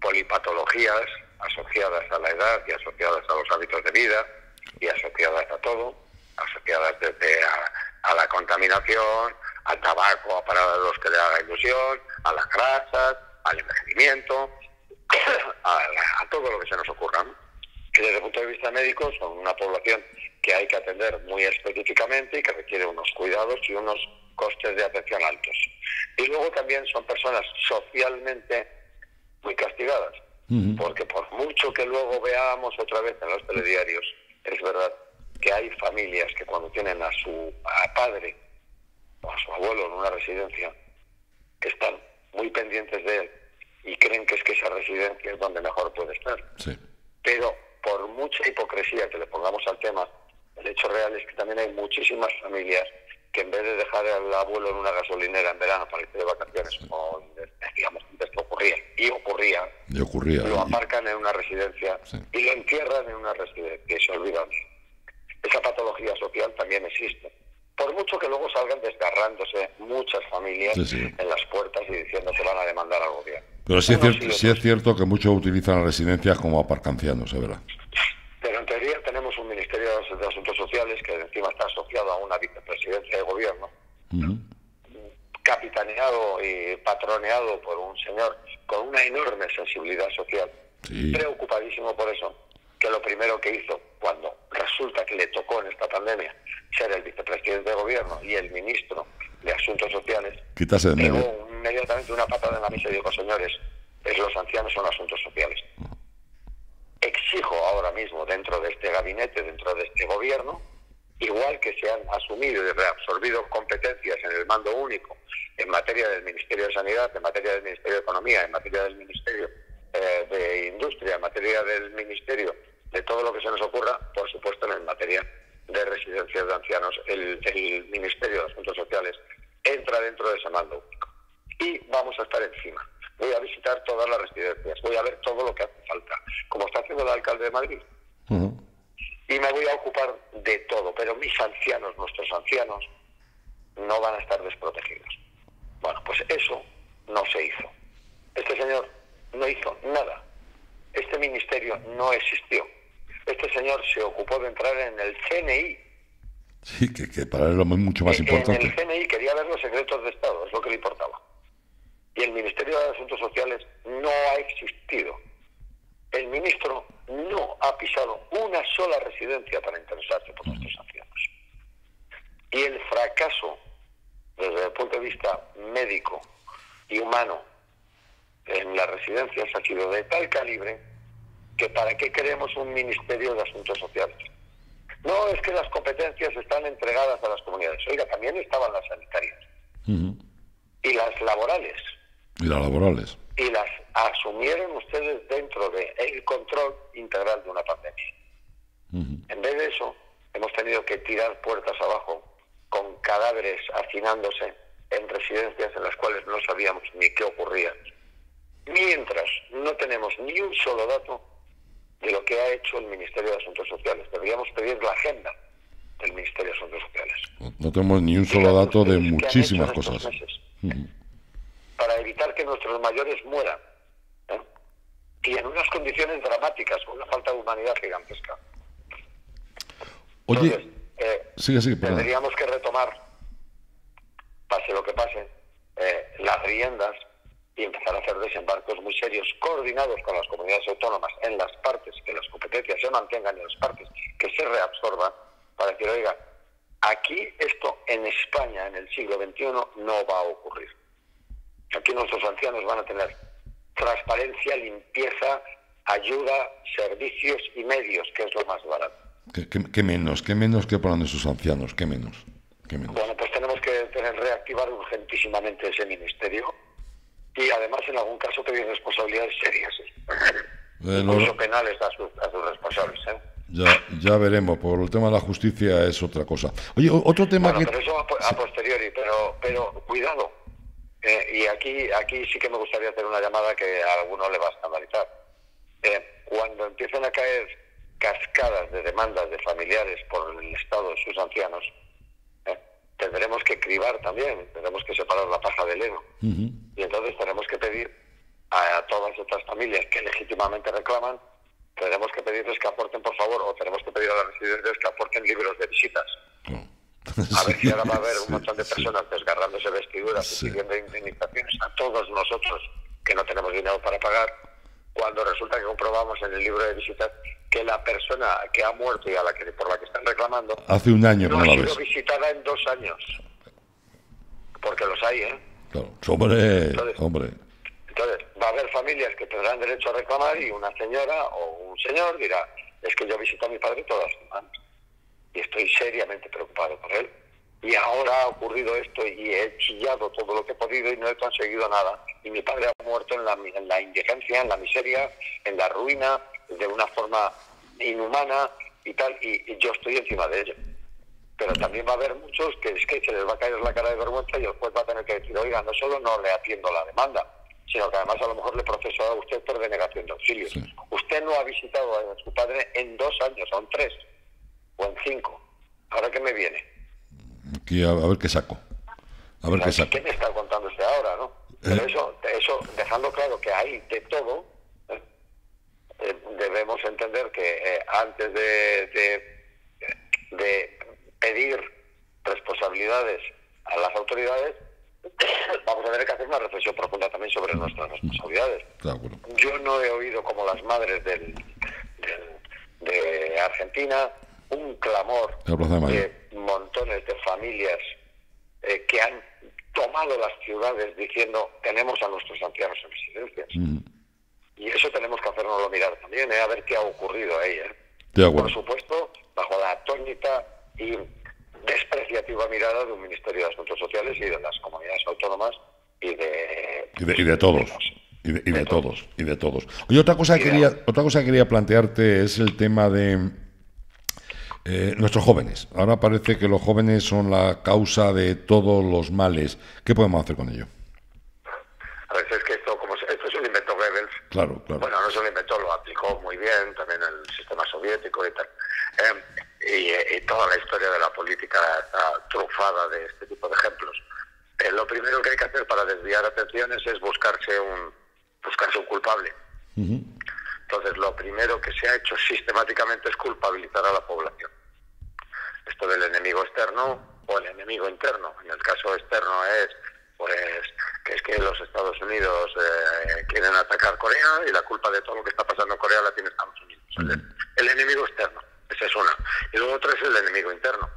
polipatologías asociadas a la edad y asociadas a los hábitos de vida y asociadas a todo asociadas desde a, la contaminación, al tabaco para los que le haga ilusión, a las grasas, al envejecimiento, a, todo lo que se nos ocurra. Que desde el punto de vista médico son una población que hay que atender muy específicamente y que requiere unos cuidados y unos costes de atención altos. Y luego también son personas socialmente muy castigadas, porque por mucho que luego veamos otra vez en los telediarios, es verdad que hay familias que cuando tienen a su padre o a su abuelo en una residencia, que están muy pendientes de él y creen que es que esa residencia es donde mejor puede estar. Pero por mucha hipocresía que le pongamos al tema, el hecho real es que también hay muchísimas familias que en vez de dejar al abuelo en una gasolinera en verano para irse de vacaciones, como digamos antes ocurría, y ocurría, y ocurría lo aparcan en una residencia y lo entierran en una residencia y se olvidan esa patología social también existe. Por mucho que luego salgan desgarrándose muchas familias en las puertas y diciendo que van a demandar al gobierno. Pero sí es, cierto, sí es cierto que muchos utilizan las residencias como aparcancianos, ¿es verdad? Pero en teoría tenemos un Ministerio de Asuntos Sociales que encima está asociado a una vicepresidencia de gobierno, capitaneado y patroneado por un señor con una enorme sensibilidad social, preocupadísimo por eso, que lo primero que hizo cuando resulta que le tocó en esta pandemia ser el vicepresidente de gobierno y el ministro de Asuntos Sociales, Quítase de inmediatamente una patada en la mesa y dijo, señores, es los ancianos son asuntos sociales. Exijo ahora mismo dentro de este gabinete, dentro de este gobierno, igual que se han asumido y reabsorbido competencias en el mando único en materia del Ministerio de Sanidad, en materia del Ministerio de Economía, en materia del Ministerio eh, de Industria, en materia del Ministerio de todo lo que se nos ocurra, por supuesto en materia de residencias de ancianos, el, Ministerio de Asuntos Sociales entra dentro de ese mando único. Y vamos a estar encima. Voy a visitar todas las residencias, voy a ver todo lo que hace falta, como está haciendo Madrid. Y me voy a ocupar de todo, pero mis ancianos, nuestros ancianos, no van a estar desprotegidos. Bueno, pues eso no se hizo. Este señor no hizo nada. Este ministerio no existió este señor se ocupó de entrar en el CNI. Sí, que, para él es mucho más importante. En el CNI quería ver los secretos de Estado, es lo que le importaba. Y el Ministerio de Asuntos Sociales no ha existido. El ministro no ha pisado una sola residencia para interesarse por nuestros ancianos. Y el fracaso, desde el punto de vista médico y humano, en las residencias ha sido de tal calibre que para qué queremos un Ministerio de Asuntos Sociales. No es que las competencias están entregadas a las comunidades. Oiga, también estaban las sanitarias. Y las laborales. Y las laborales. Y las asumieron ustedes dentro del control integral de una pandemia. En vez de eso, hemos tenido que tirar puertas abajo con cadáveres hacinándose en residencias en las cuales no sabíamos ni qué ocurría. Mientras no tenemos ni un solo dato de lo que ha hecho el Ministerio de Asuntos Sociales. Deberíamos pedir la agenda del Ministerio de Asuntos Sociales. No, tenemos de muchísimas cosas. Para evitar que nuestros mayores mueran. ¿eh? Y en unas condiciones dramáticas, con una falta de humanidad gigantesca. Oye, eh, tendríamos que retomar, pase lo que pase, eh, las riendas y empezar a hacer desembarcos muy serios, coordinados con las comunidades autónomas en las partes, que las competencias se mantengan en las partes, que se reabsorban, para decir, oiga, aquí esto en España en el siglo XXI no va a ocurrir. Aquí nuestros ancianos van a tener transparencia, limpieza, ayuda, servicios y medios, que es lo más barato. ¿Qué, menos? ¿Qué menos que ponen sus ancianos? ¿Qué menos? ¿Qué menos? Bueno, pues tenemos que tener, reactivar urgentísimamente ese ministerio y además en algún caso pedir responsabilidades serias, eh, incluso penales a sus, responsables. ¿eh? Ya, ya veremos, por el tema de la justicia es otra cosa. Oye, otro tema que... Pero eso a, posteriori, pero, pero cuidado. Eh, y aquí, aquí sí que me gustaría hacer una llamada que a alguno le va a escandalizar. Eh, cuando empiezan a caer cascadas de demandas de familiares por el estado de sus ancianos, tendremos que cribar también, tendremos que separar la paja del heno. Y entonces tenemos que pedir a, todas estas familias que legítimamente reclaman, tenemos que pedirles que aporten, por favor, o tenemos que pedir a las residencias que aporten libros de visitas. A ver si ahora va a haber un montón de personas desgarrándose vestiduras y pidiendo indemnizaciones a todos nosotros que no tenemos dinero para pagar, cuando resulta que comprobamos en el libro de visitas que la persona que ha muerto y a la que por la que están reclamando hace un año no, ha sido visitada en dos años. Porque los hay eh claro. hombre entonces, hombre entonces va a haber familias que tendrán derecho a reclamar y una señora o un señor dirá es que yo visito a mi padre todas las semanas y estoy seriamente preocupado por él. Y ahora ha ocurrido esto y he chillado todo lo que he podido y no he conseguido nada. Y mi padre ha muerto en la, en la indigencia, en la miseria, en la ruina de una forma inhumana y tal, y, yo estoy encima de ello. Pero también va a haber muchos que es que se les va a caer la cara de vergüenza y después va a tener que decir, oiga, no solo no le atiendo la demanda, sino que además a lo mejor le proceso a usted por denegación de auxilio. Usted no ha visitado a su padre en dos años, o en tres, o en cinco. ¿Ahora qué me viene? Aquí a, ver qué saco. A ver qué saco. ¿Qué me está contando usted ahora, no? Pero eh. eso, eso, dejando claro que hay de todo, eh, debemos entender que eh, antes de, de, pedir responsabilidades a las autoridades, vamos a tener que hacer una reflexión profunda también sobre nuestras responsabilidades. Yo no he oído como las madres del, de Argentina un clamor de montones de familias eh, que han tomado las ciudades diciendo tenemos a nuestros ancianos en residencias. Y eso tenemos que hacernoslo mirar también, ¿eh? a ver qué ha ocurrido ahí. ¿eh? Por supuesto, bajo la atónita y despreciativa mirada de un Ministerio de Asuntos Sociales y de las comunidades autónomas y de... Y de, todos. Y de, todos, y de todos. Oye, otra cosa, que quería, otra cosa que quería plantearte es el tema de eh, nuestros jóvenes. Ahora parece que los jóvenes son la causa de todos los males. ¿Qué podemos hacer con ello? A veces que esto, como esto es un invento Goebbels. Claro, claro. Bueno, no se lo inventó, lo aplicó muy bien también el sistema soviético y tal. Eh, y, toda la historia de la política está trufada de este tipo de ejemplos. Eh, lo primero que hay que hacer para desviar atenciones es buscarse un, buscarse un culpable. Entonces, lo primero que se ha hecho sistemáticamente es culpabilizar a la población. Esto del enemigo externo o el enemigo interno. En el caso externo es pues que es que los Estados Unidos eh, quieren atacar Corea y la culpa de todo lo que está pasando en Corea la tiene Estados Unidos. El es una. Y luego otra es el enemigo interno.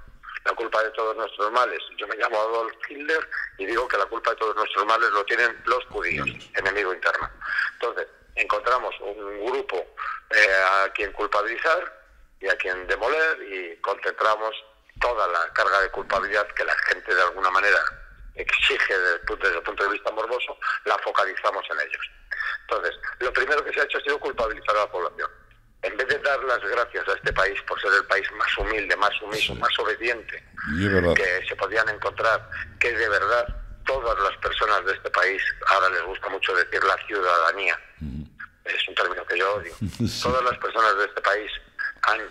La culpa de todos nuestros males. Yo me llamo Adolf Hitler y digo que la culpa de todos nuestros males lo tienen los judíos, enemigo interno. Entonces, encontramos un grupo eh, a quien culpabilizar y a quien demoler y concentramos toda la carga de culpabilidad que la gente de alguna manera exige desde el punto de vista morboso, la focalizamos en ellos. Entonces, lo primero que se ha hecho ha sido culpabilizar a la población. En vez de dar las gracias a este país por ser el país más humilde, más sumiso, más obediente que se podían encontrar, que de verdad todas las personas de este país, ahora les gusta mucho decir la ciudadanía, es un término que yo odio, todas las personas de este país han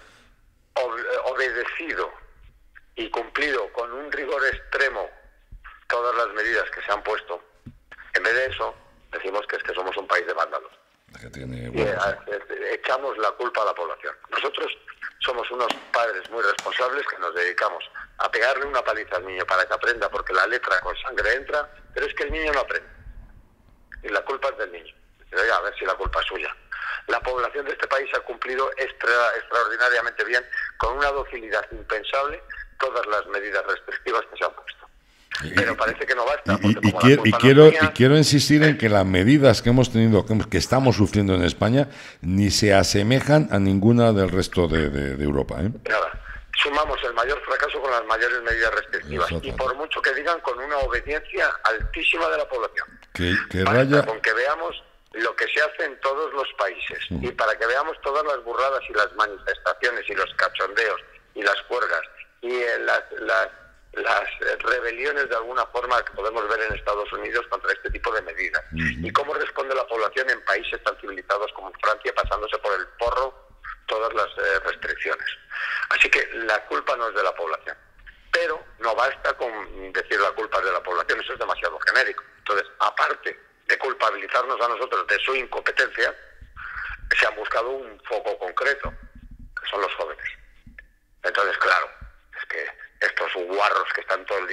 obedecido y cumplido con un rigor extremo todas las medidas que se han puesto. En vez de eso, decimos que es que somos un país de vándalos. Y, eh, echamos la culpa a la población. Nosotros somos unos padres muy responsables que nos dedicamos a pegarle una paliza al niño para que aprenda, porque la letra con sangre entra, pero es que el niño no aprende. Y la culpa es del niño. a ver si la culpa es suya. La población de este país ha cumplido extraordinariamente bien, con una docilidad impensable, todas las medidas restrictivas que se han puesto. Pero parece que no basta. Y, quiero, y, quiero, insistir en que las medidas que hemos tenido, que, estamos sufriendo en España, ni se asemejan a ninguna del resto de, Europa. ¿eh? Nada. Sumamos el mayor fracaso con las mayores medidas restrictivas. Y por mucho que digan, con una obediencia altísima de la población. Que, que raya... Con que veamos lo que se hace en todos los países. Y para que veamos todas las burradas y las manifestaciones y los cachondeos y las cuergas y eh, las, las las eh, rebeliones de alguna forma que podemos ver en Estados Unidos contra este tipo de medidas. Y cómo responde la población en países tan civilizados como Francia, pasándose por el porro todas las eh, restricciones. Así que la culpa no es de la población. Pero no basta con decir la culpa es de la población, eso es demasiado genérico. Entonces, aparte de culpabilizarnos a nosotros de su incompetencia, se ha buscado un foco concreto, que son los jóvenes. Entonces, claro, es que estos guarros que están todo el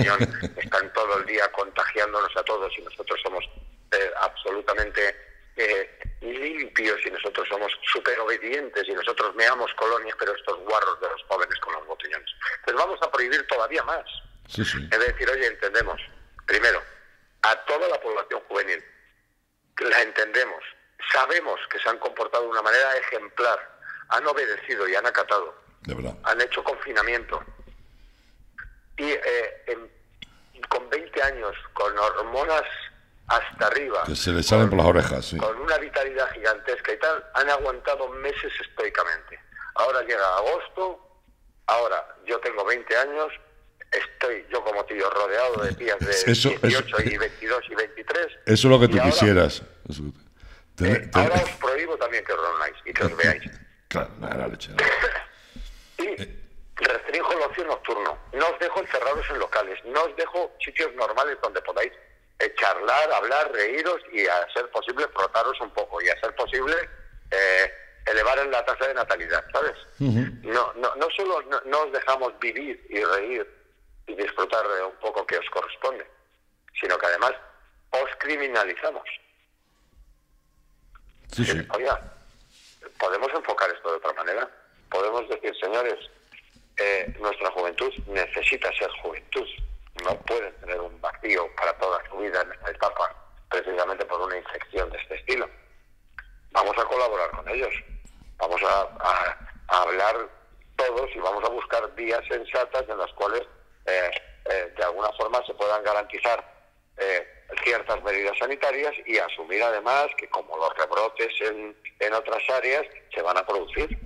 están todo el día contagiándonos a todos y nosotros somos eh, absolutamente eh, limpios y nosotros somos súper obedientes y nosotros meamos colonias, pero estos guarros de los jóvenes con los botellones. Pues vamos a prohibir todavía más. Es decir, oye, entendemos, primero, a toda la población juvenil, la entendemos, sabemos que se han comportado de una manera ejemplar, han obedecido y han acatado, han hecho confinamiento, y eh, con 20 años, con hormonas hasta arriba. Que se le salen por las orejas, Con una vitalidad gigantesca y tal, han aguantado meses estoicamente. Ahora llega agosto, ahora yo tengo 20 años, estoy yo como tío rodeado de tías de 18 y 22 y 23. Eso es lo que tú quisieras. Eh, ahora os prohíbo también que os reunáis y que os veáis. Claro, la leche. y eh, restringo el ocio nocturno, no os dejo encerrados en locales, no os dejo sitios normales donde podáis eh, charlar, hablar, reíros y a ser posible frotaros un poco y a ser posible eh, elevar en la tasa de natalidad, ¿sabes? no, no, no solo no, os dejamos vivir y reír y disfrutar de un poco que os corresponde, sino que además os criminalizamos. Sí, sí. Oiga, ¿podemos enfocar esto de otra manera? Podemos decir, señores, eh, nuestra juventud necesita ser juventud. No puede tener un vacío para toda su vida en esta etapa, precisamente por una infección de este estilo. Vamos a colaborar con ellos. Vamos a, hablar todos y vamos a buscar vías sensatas en las cuales eh, eh, de alguna forma se puedan garantizar ciertas medidas sanitarias y asumir además que como los rebrotes en, en otras áreas se van a producir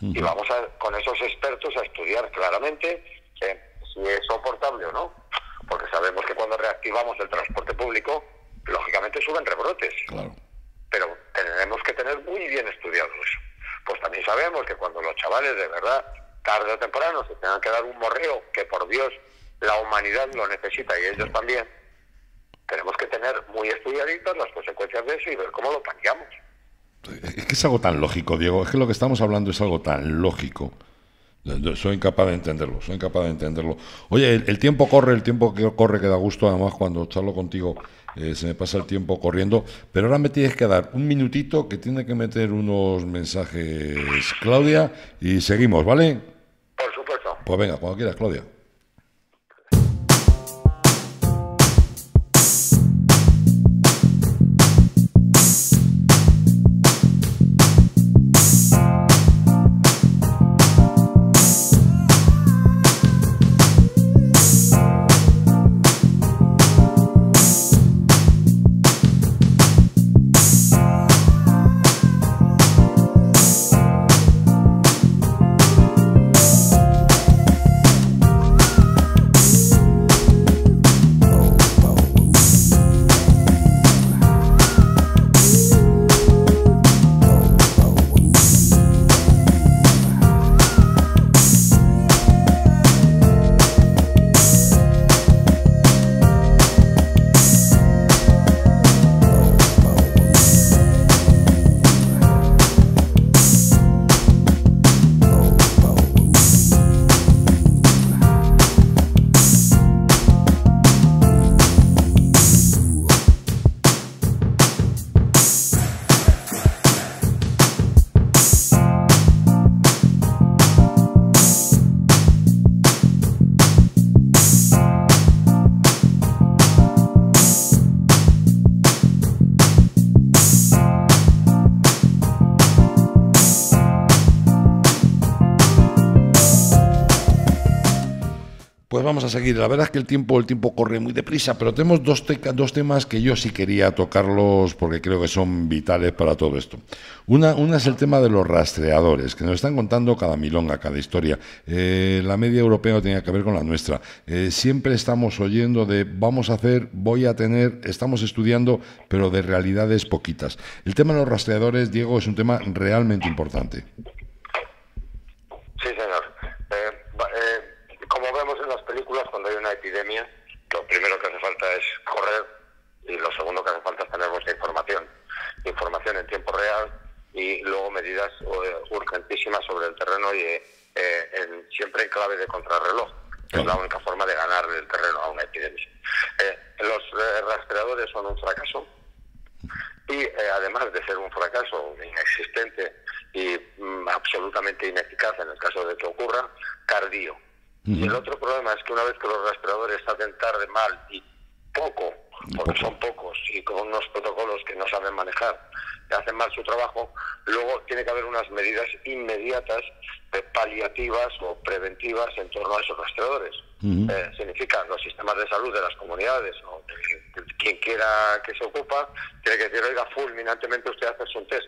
y vamos a, con esos expertos a estudiar claramente eh, si es soportable o no, porque sabemos que cuando reactivamos el transporte público, lógicamente suben rebrotes, pero tenemos que tener muy bien estudiado eso. Pues también sabemos que cuando los chavales de verdad, tarde o temprano, se tengan que dar un morreo, que por Dios la humanidad lo necesita y ellos también, tenemos que tener muy estudiaditas las consecuencias de eso y ver cómo lo planteamos. Es que es algo tan lógico, Diego. Es que lo que estamos hablando es algo tan lógico. Soy incapaz de entenderlo, soy incapaz de entenderlo. Oye, el, tiempo corre, el tiempo que corre que da gusto, además cuando charlo contigo eh, se me pasa el tiempo corriendo, pero ahora me tienes que dar un minutito que tiene que meter unos mensajes Claudia y seguimos, ¿vale? Por supuesto. Pues venga, cuando quieras, Claudia. Seguir. La verdad es que el tiempo, el tiempo corre muy deprisa, pero tenemos dos, dos temas que yo sí quería tocarlos porque creo que son vitales para todo esto. Una, una es el tema de los rastreadores, que nos están contando cada milonga, cada historia. Eh, la media europea no tenía que ver con la nuestra. Eh, siempre estamos oyendo de vamos a hacer, voy a tener, estamos estudiando, pero de realidades poquitas. El tema de los rastreadores, Diego, es un tema realmente importante. Sí, señor. Eh, eh, como vemos en las películas, cuando hay una epidemia, lo primero que hace falta es correr y lo segundo que hace falta es tener mucha información. Información en tiempo real y luego medidas eh, urgentísimas sobre el terreno y siempre en clave de contrarreloj, es la única forma de ganar el terreno a una epidemia. los rastreadores son un fracaso y además de ser un fracaso inexistente y mm, absolutamente ineficaz en el caso de que ocurra, tardío. Y el otro problema es que una vez que los rastreadores hacen tarde mal y poco, porque son pocos y con unos protocolos que no saben manejar, hacen mal su trabajo, luego tiene que haber unas medidas inmediatas, paliativas o preventivas en torno a esos rastreadores. Eh, significa los sistemas de salud de las comunidades o quien quiera que se ocupa, tiene que decir, oiga, fulminantemente usted hace un test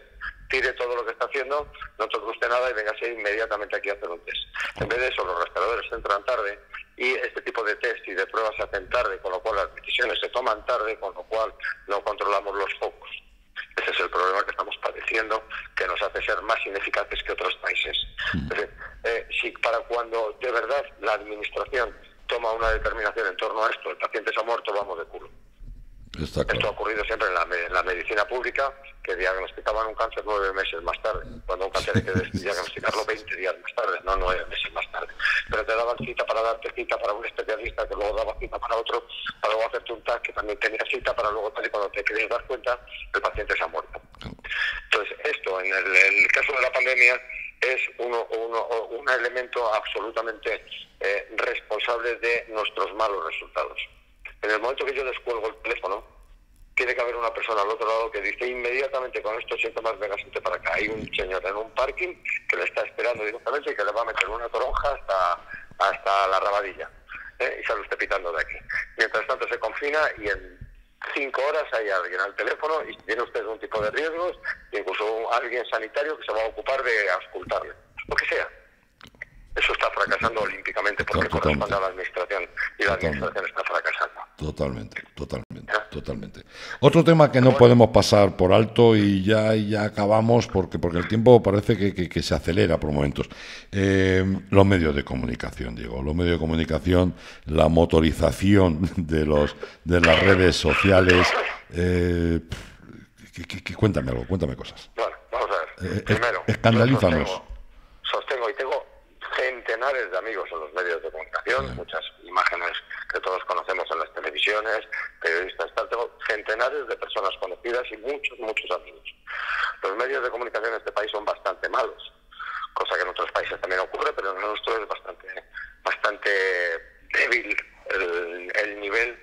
tire todo lo que está haciendo, no te guste nada y véngase inmediatamente aquí a hacer un test. En vez de eso, los rastreadores entran tarde y este tipo de test y de pruebas se hacen tarde, con lo cual las decisiones se toman tarde, con lo cual no controlamos los focos. Ese es el problema que estamos padeciendo, que nos hace ser más ineficaces que otros países. Eh, si para cuando de verdad la administración toma una determinación en torno a esto, el paciente se ha muerto, vamos de culo. Esto ha ocurrido siempre en la, medicina pública, que diagnosticaban un cáncer nueve meses más tarde, cuando un cáncer hay que diagnosticarlo 20 días más tarde, no nueve meses más tarde. Pero te daban cita para darte cita para un especialista, que luego daba cita para otro, para luego hacerte un TAC, que también tenía cita, para luego tal y cuando te querías dar cuenta, el paciente se ha muerto. Entonces, esto, en el, caso de la pandemia, es uno, un elemento absolutamente eh, responsable de nuestros malos resultados. En el momento que yo descuelgo el teléfono, tiene que haber una persona al otro lado que dice inmediatamente con estos síntomas, venga, para acá. Hay un señor en un parking que le está esperando directamente y que le va a meter una toronja hasta, hasta la rabadilla. ¿eh? Y sale usted pitando de aquí. Mientras tanto se confina y en cinco horas hay alguien al teléfono y tiene usted un tipo de riesgos, incluso alguien sanitario que se va a ocupar de auscultarle. Lo que sea eso está fracasando olímpicamente porque corresponde a la administración y la administración está fracasando. Totalmente, totalmente, totalmente. Otro tema que no podemos pasar por alto y ya, ya acabamos porque, porque el tiempo parece que, se acelera por momentos. Eh, los medios de comunicación, Diego, los medios de comunicación, la motorización de, los, de las redes sociales. Eh, cuéntame algo, cuéntame cosas. Bueno, vamos a ver. Eh, Primero, escandalízanos de amigos en los medios de comunicación, muchas imágenes que todos conocemos en las televisiones, periodistas, tal, tengo centenares de personas conocidas y muchos, muchos amigos. Los medios de comunicación en este país son bastante malos, cosa que en otros países también ocurre, pero en el nuestro es bastante, bastante débil el, el nivel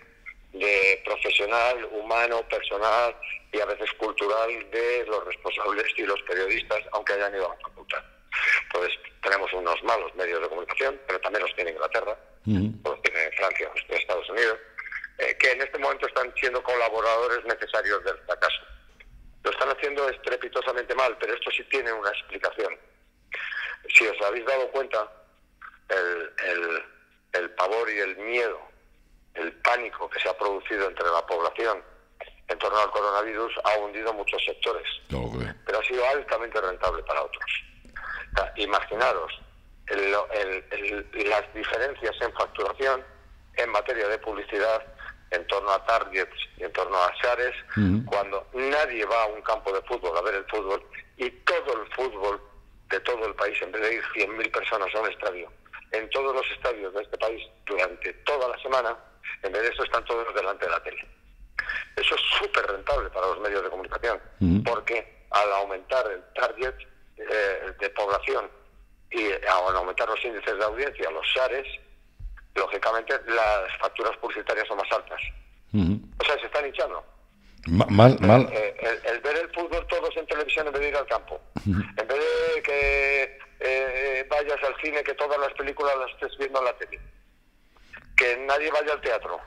de profesional, humano, personal y a veces cultural de los responsables y los periodistas, aunque hayan ido a la facultad. Entonces, tenemos unos malos medios de comunicación, pero también los tiene Inglaterra, los tiene Francia, los tiene Estados Unidos, eh, que en este momento están siendo colaboradores necesarios del fracaso. Lo están haciendo estrepitosamente mal, pero esto sí tiene una explicación. Si os habéis dado cuenta, el, el, el pavor y el miedo, el pánico que se ha producido entre la población en torno al coronavirus ha hundido muchos sectores, pero ha sido altamente rentable para otros imaginaros las diferencias en facturación en materia de publicidad en torno a targets y en torno a shares, cuando nadie va a un campo de fútbol a ver el fútbol y todo el fútbol de todo el país, en vez de ir 100.000 personas a un estadio, en todos los estadios de este país durante toda la semana, en vez de eso están todos delante de la tele. Eso es súper rentable para los medios de comunicación, porque al aumentar el target eh, de población y al aumentar los índices de audiencia, los SARES, lógicamente las facturas publicitarias son más altas. O sea, se están hinchando. mal, mal. Eh, el, ver el fútbol todos en televisión en vez de ir al campo. En vez de que eh, vayas al cine, que todas las películas las estés viendo en la tele. que nadie vaya al teatro,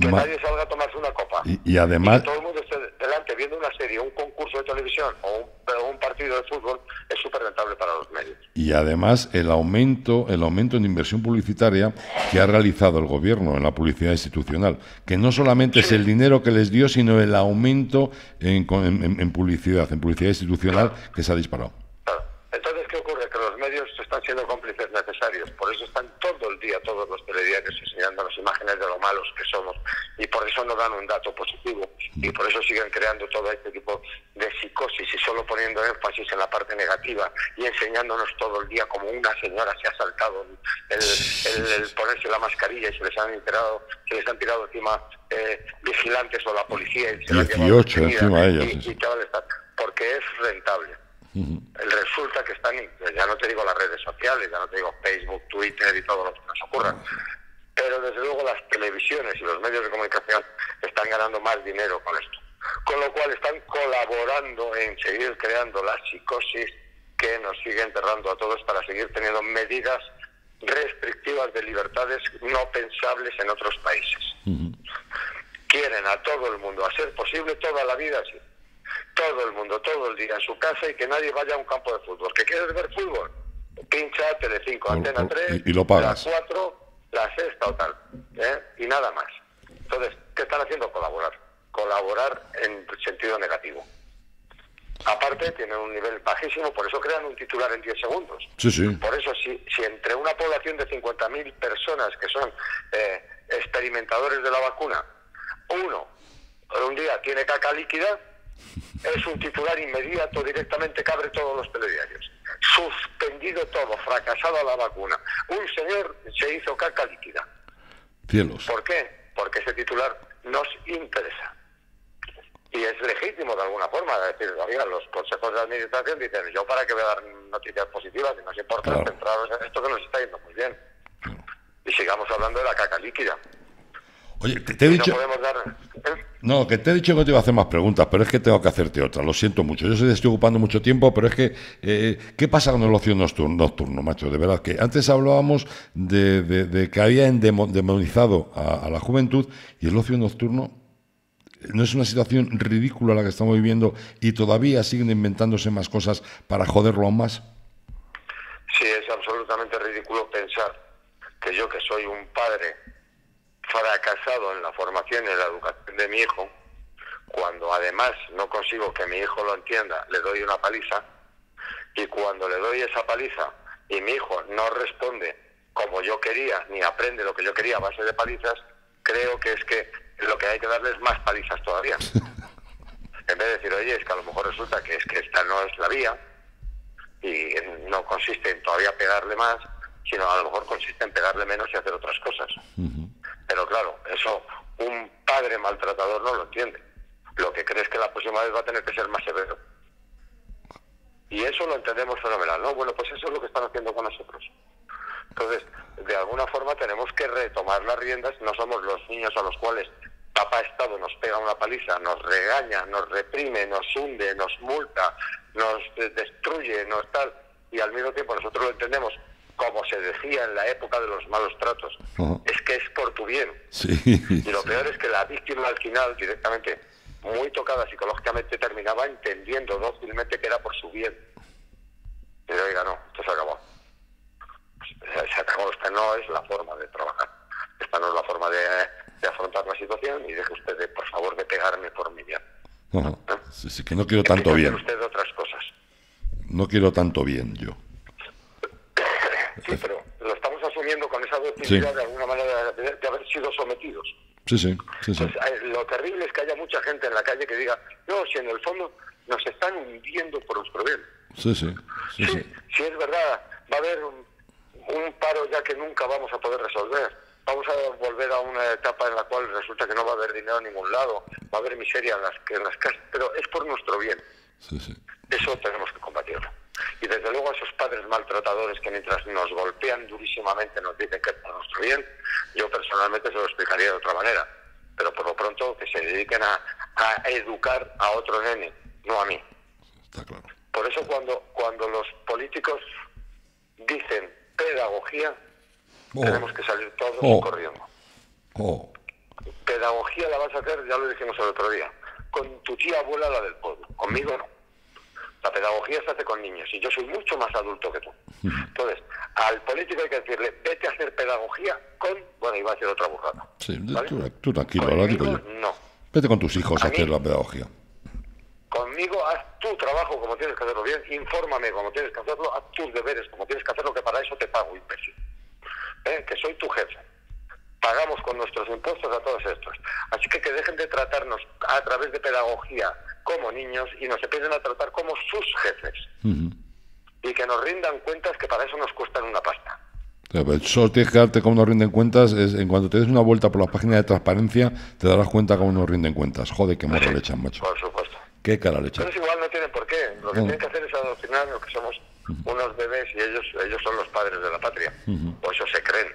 que Ma- nadie salga a tomarse una copa. Y, y además, que todo el mundo esté delante viendo una serie, un concurso de televisión o un, un partido de fútbol es súper rentable para los medios. y además el aumento, el aumento en inversión publicitaria que ha realizado el gobierno en la publicidad institucional, que no solamente es el dinero que les dio, sino el aumento en, en- en publicidad, en publicidad institucional que se ha disparado. Claro. Entonces, ¿qué ocurre? Que los medios están siendo cómplices necesarios. Por eso están todo el día, todos los telediarios enseñándonos imágenes de lo malos que somos. Y por eso no dan un dato positivo. Y por eso siguen creando todo este tipo de psicosis y solo poniendo énfasis en la parte negativa y enseñándonos todo el día como una señora se ha saltado el, el- el ponerse la mascarilla y se les han enterado, se les han tirado encima eh, vigilantes o la policía y se la han llevado 18 detenida. encima de ellas, Y- y porque es rentable. Resulta que están, ya no te digo las redes sociales, ya no te digo Facebook, Twitter y todo lo que nos ocurra, pero desde luego las televisiones y los medios de comunicación están ganando más dinero con esto. Con lo cual están colaborando en seguir creando la psicosis que nos sigue enterrando a todos para seguir teniendo medidas restrictivas de libertades no pensables en otros países quieren a todo el mundo, a ser posible toda la vida así. Todo el mundo, todo el día en su casa y que nadie vaya a un campo de fútbol. ¿Que quieres ver fútbol? Pincha Telecinco, Antena o- 3, y- y lo pagas. la 4, la sexta o tal. ¿eh? Y nada más. Entonces, ¿qué están haciendo? Colaborar. Colaborar en sentido negativo. Aparte, tienen un nivel bajísimo, por eso crean un titular en 10 segundos. Sí, sí. Por eso, si, si entre una población de 50.000 personas que son eh, experimentadores de la vacuna, uno un día tiene caca líquida, es un titular inmediato, directamente cabre todos los telediarios. Suspendido todo, fracasado la vacuna. Un señor se hizo caca líquida. Cielos. ¿Por qué? Porque ese titular nos interesa. Y es legítimo de alguna forma, es decir, oiga, los consejos de administración dicen, yo para qué voy a dar noticias positivas, y no es importante Claro. centraros en esto que nos está yendo muy bien. Y sigamos hablando de la caca líquida. Oye, te, te he dicho... no dar... ¿eh? No, que te he dicho que te iba a hacer más preguntas, pero es que tengo que hacerte otra. Lo siento mucho. Yo sé que estoy ocupando mucho tiempo, pero es que. eh, ¿Qué pasa con el ocio nocturno, nocturno, macho? De verdad, que antes hablábamos de, de- de que habían demo- demonizado a, a la juventud y el ocio nocturno. ¿No es una situación ridícula la que estamos viviendo y todavía siguen inventándose más cosas para joderlo aún más? Sí, es absolutamente ridículo pensar que yo, que soy un padre fracasado en la formación y en la educación de mi hijo, cuando además no consigo que mi hijo lo entienda, le doy una paliza, y cuando le doy esa paliza y mi hijo no responde como yo quería, ni aprende lo que yo quería a base de palizas, creo que es que lo que hay que darle es más palizas todavía. En vez de decir, oye, es que a lo mejor resulta que es que esta no es la vía, y no consiste en todavía pegarle más, sino a lo mejor consiste en pegarle menos y hacer otras cosas. Pero claro, eso un padre maltratador no lo entiende. Lo que cree es que la próxima vez va a tener que ser más severo. Y eso lo entendemos fenomenal, ¿no? Bueno, pues eso es lo que están haciendo con nosotros. Entonces, de alguna forma tenemos que retomar las riendas. No somos los niños a los cuales papá Estado nos pega una paliza, nos regaña, nos reprime, nos hunde, nos multa, nos destruye, nos tal. Y al mismo tiempo nosotros lo entendemos como se decía en la época de los malos tratos. Es que es por tu bien. Sí. Y lo peor es que la víctima al final, directamente, muy tocada psicológicamente, terminaba entendiendo dócilmente que era por su bien. Digo, oiga, no, esto se acabó. Se acabó, esta no es la forma de trabajar. Esta no es la forma de, de afrontar la situación y deje usted, de, por favor, de pegarme por mi bien. Ajá. Sí, sí, que no quiero tanto bien. usted otras cosas. No quiero tanto bien yo. Sí, pero lo estamos asumiendo con esa docilidad Sí. de alguna manera de, de haber sido sometidos. Sí, sí, sí, sí. Pues, eh, lo terrible es que haya mucha gente en la calle que diga, no, si en el fondo nos están hundiendo por nuestro bien. Sí, sí, sí, Sí, sí. si es verdad, va a haber un, un paro ya que nunca vamos a poder resolver. Vamos a volver a una etapa en la cual resulta que no va a haber dinero en ningún lado, va a haber miseria en las, en las casas, pero es por nuestro bien. sí, sí. Eso tenemos que combatirlo. Y desde luego a esos padres maltratadores que mientras nos golpean durísimamente nos dicen que es por nuestro bien, yo personalmente se lo explicaría de otra manera. Pero por lo pronto que se dediquen a, a educar a otro nene, no a mí. Está claro. Por eso cuando, cuando los políticos dicen pedagogía, Oh. Tenemos que salir todos Oh. corriendo. Oh, Pedagogía la vas a hacer, ya lo dijimos el otro día, con tu tía abuela, la del pueblo. Conmigo no. La pedagogía se hace con niños y yo soy mucho más adulto que tú. Entonces, al político hay que decirle, vete a hacer pedagogía con, bueno, iba a ser otra burrada. sí, ¿vale? tú, tú tranquilo, ahora digo yo. no. Vete con tus hijos a A mí- hacer la pedagogía. Conmigo haz tu trabajo como tienes que hacerlo bien, infórmame como tienes que hacerlo, haz tus deberes como tienes que hacerlo, que para eso te pago, imbécil. ¿Eh? Que soy tu jefe. Pagamos con nuestros impuestos a todos estos. Así que que dejen de tratarnos a través de pedagogía como niños y nos empiecen a tratar como sus jefes. Ujú. Y que nos rindan cuentas que para eso nos cuestan una pasta. Pero Solo tienes que darte cómo nos rinden cuentas. Es, en cuanto te des una vuelta por la página de transparencia, te darás cuenta cómo nos rinden cuentas. Joder, qué morro le echan, macho. Por supuesto. Qué cara le echan. Pero igual, no tienen por qué. Lo que No. tienen que hacer es adoctrinar lo que somos unos bebés y ellos ellos son los padres de la patria. O eso se creen.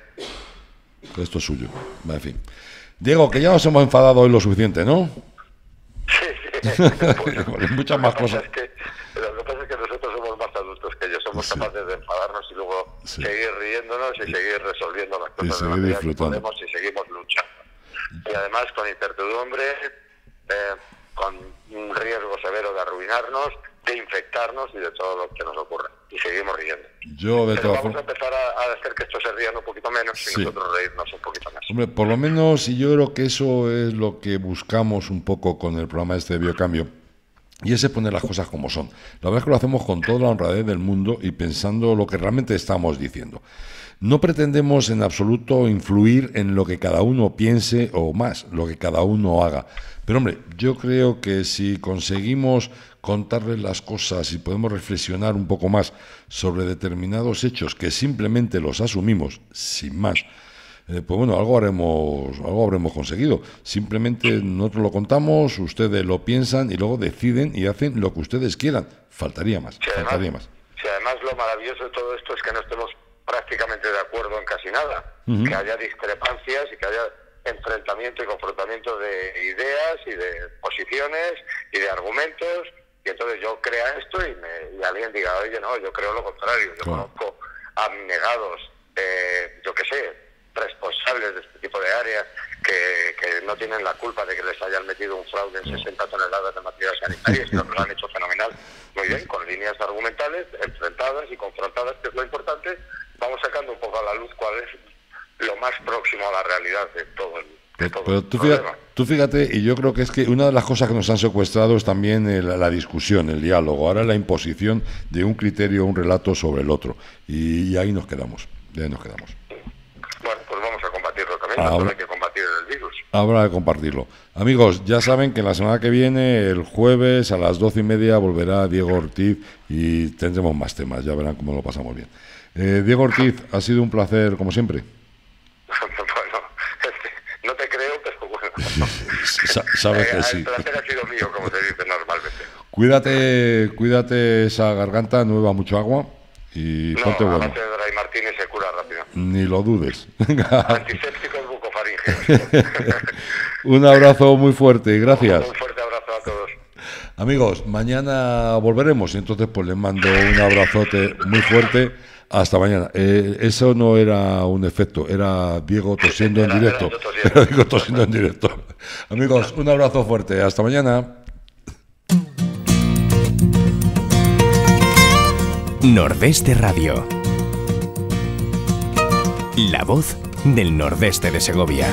Esto es suyo. En fin. Diego, que ya nos hemos enfadado hoy lo suficiente, ¿no? Sí, sí. Pues, Vale, muchas más cosas. es que- lo que pasa es que nosotros somos más adultos que ellos. Somos Sí. capaces de enfadarnos y luego Sí. seguir riéndonos y seguir resolviendo las cosas de seguir la que podemos y seguimos luchando. Y además con incertidumbre, eh, con un riesgo severo de arruinarnos, de infectarnos y de todo lo que nos ocurra. Y seguimos riendo. Yo, de Pero vamos a empezar a, a hacer que estos se rían un poquito menos Sí. y nosotros reírnos un poquito más. Hombre, por lo menos, y yo creo que eso es lo que buscamos un poco con el programa este de biocambio. Y ese poner las cosas como son. La verdad es que lo hacemos con toda la honradez del mundo y pensando lo que realmente estamos diciendo. No pretendemos en absoluto influir en lo que cada uno piense o más, lo que cada uno haga. Pero hombre, yo creo que si conseguimos contarles las cosas y podemos reflexionar un poco más sobre determinados hechos que simplemente los asumimos sin más, eh, pues bueno, algo haremos, algo habremos conseguido. Simplemente nosotros lo contamos, ustedes lo piensan y luego deciden y hacen lo que ustedes quieran. Faltaría más, Si faltaría además, más. si además lo maravilloso de todo esto es que no estemos prácticamente de acuerdo en casi nada, Ujú. que haya discrepancias y que haya enfrentamiento y confrontamiento de ideas y de posiciones y de argumentos, y entonces yo crea esto y, me- y alguien diga, oye, no, yo creo lo contrario, yo conozco abnegados, eh, yo qué sé, responsables de este tipo de áreas que, que no tienen la culpa de que les hayan metido un fraude en 60 toneladas de material sanitario, sino que lo han hecho fenomenal. Muy bien, con líneas argumentales enfrentadas y confrontadas, que es lo importante, vamos sacando un poco a la luz cuál es lo más próximo a la realidad de todo el, de Pero, pero tú, fíjate, tú fíjate, y yo creo que es que una de las cosas que nos han secuestrado es también el- la discusión, el diálogo, ahora la imposición de un criterio, un relato sobre el otro. Y, y ahí nos quedamos, y ahí nos quedamos. Bueno, pues vamos a combatirlo también, Ahora- no hay que combatir el virus. Habrá de compartirlo. Amigos, ya saben que la semana que viene, el jueves a las doce y media, volverá Diego Ortiz y tendremos más temas. Ya verán cómo lo pasamos bien. Eh, Diego Ortiz, ha sido un placer, como siempre. bueno, este, no te creo, pero bueno. Sa- sabes que sí. El placer ha sido mío, como se dice normalmente. Cuídate, cuídate esa garganta, no beba mucho agua y No, ponte bueno. de Dry Martínez se cura rápido. Ni lo dudes. Antisépticos bucofaringeos. un abrazo muy fuerte y gracias. Un fuerte abrazo a todos. Amigos, mañana volveremos y entonces pues les mando un abrazote muy fuerte. Hasta mañana. Eh, eso no era un efecto, era Diego tosiendo en directo. Era Diego tosiendo en directo. Amigos, un abrazo fuerte. Hasta mañana. Nordeste Radio. La voz del Nordeste de Segovia.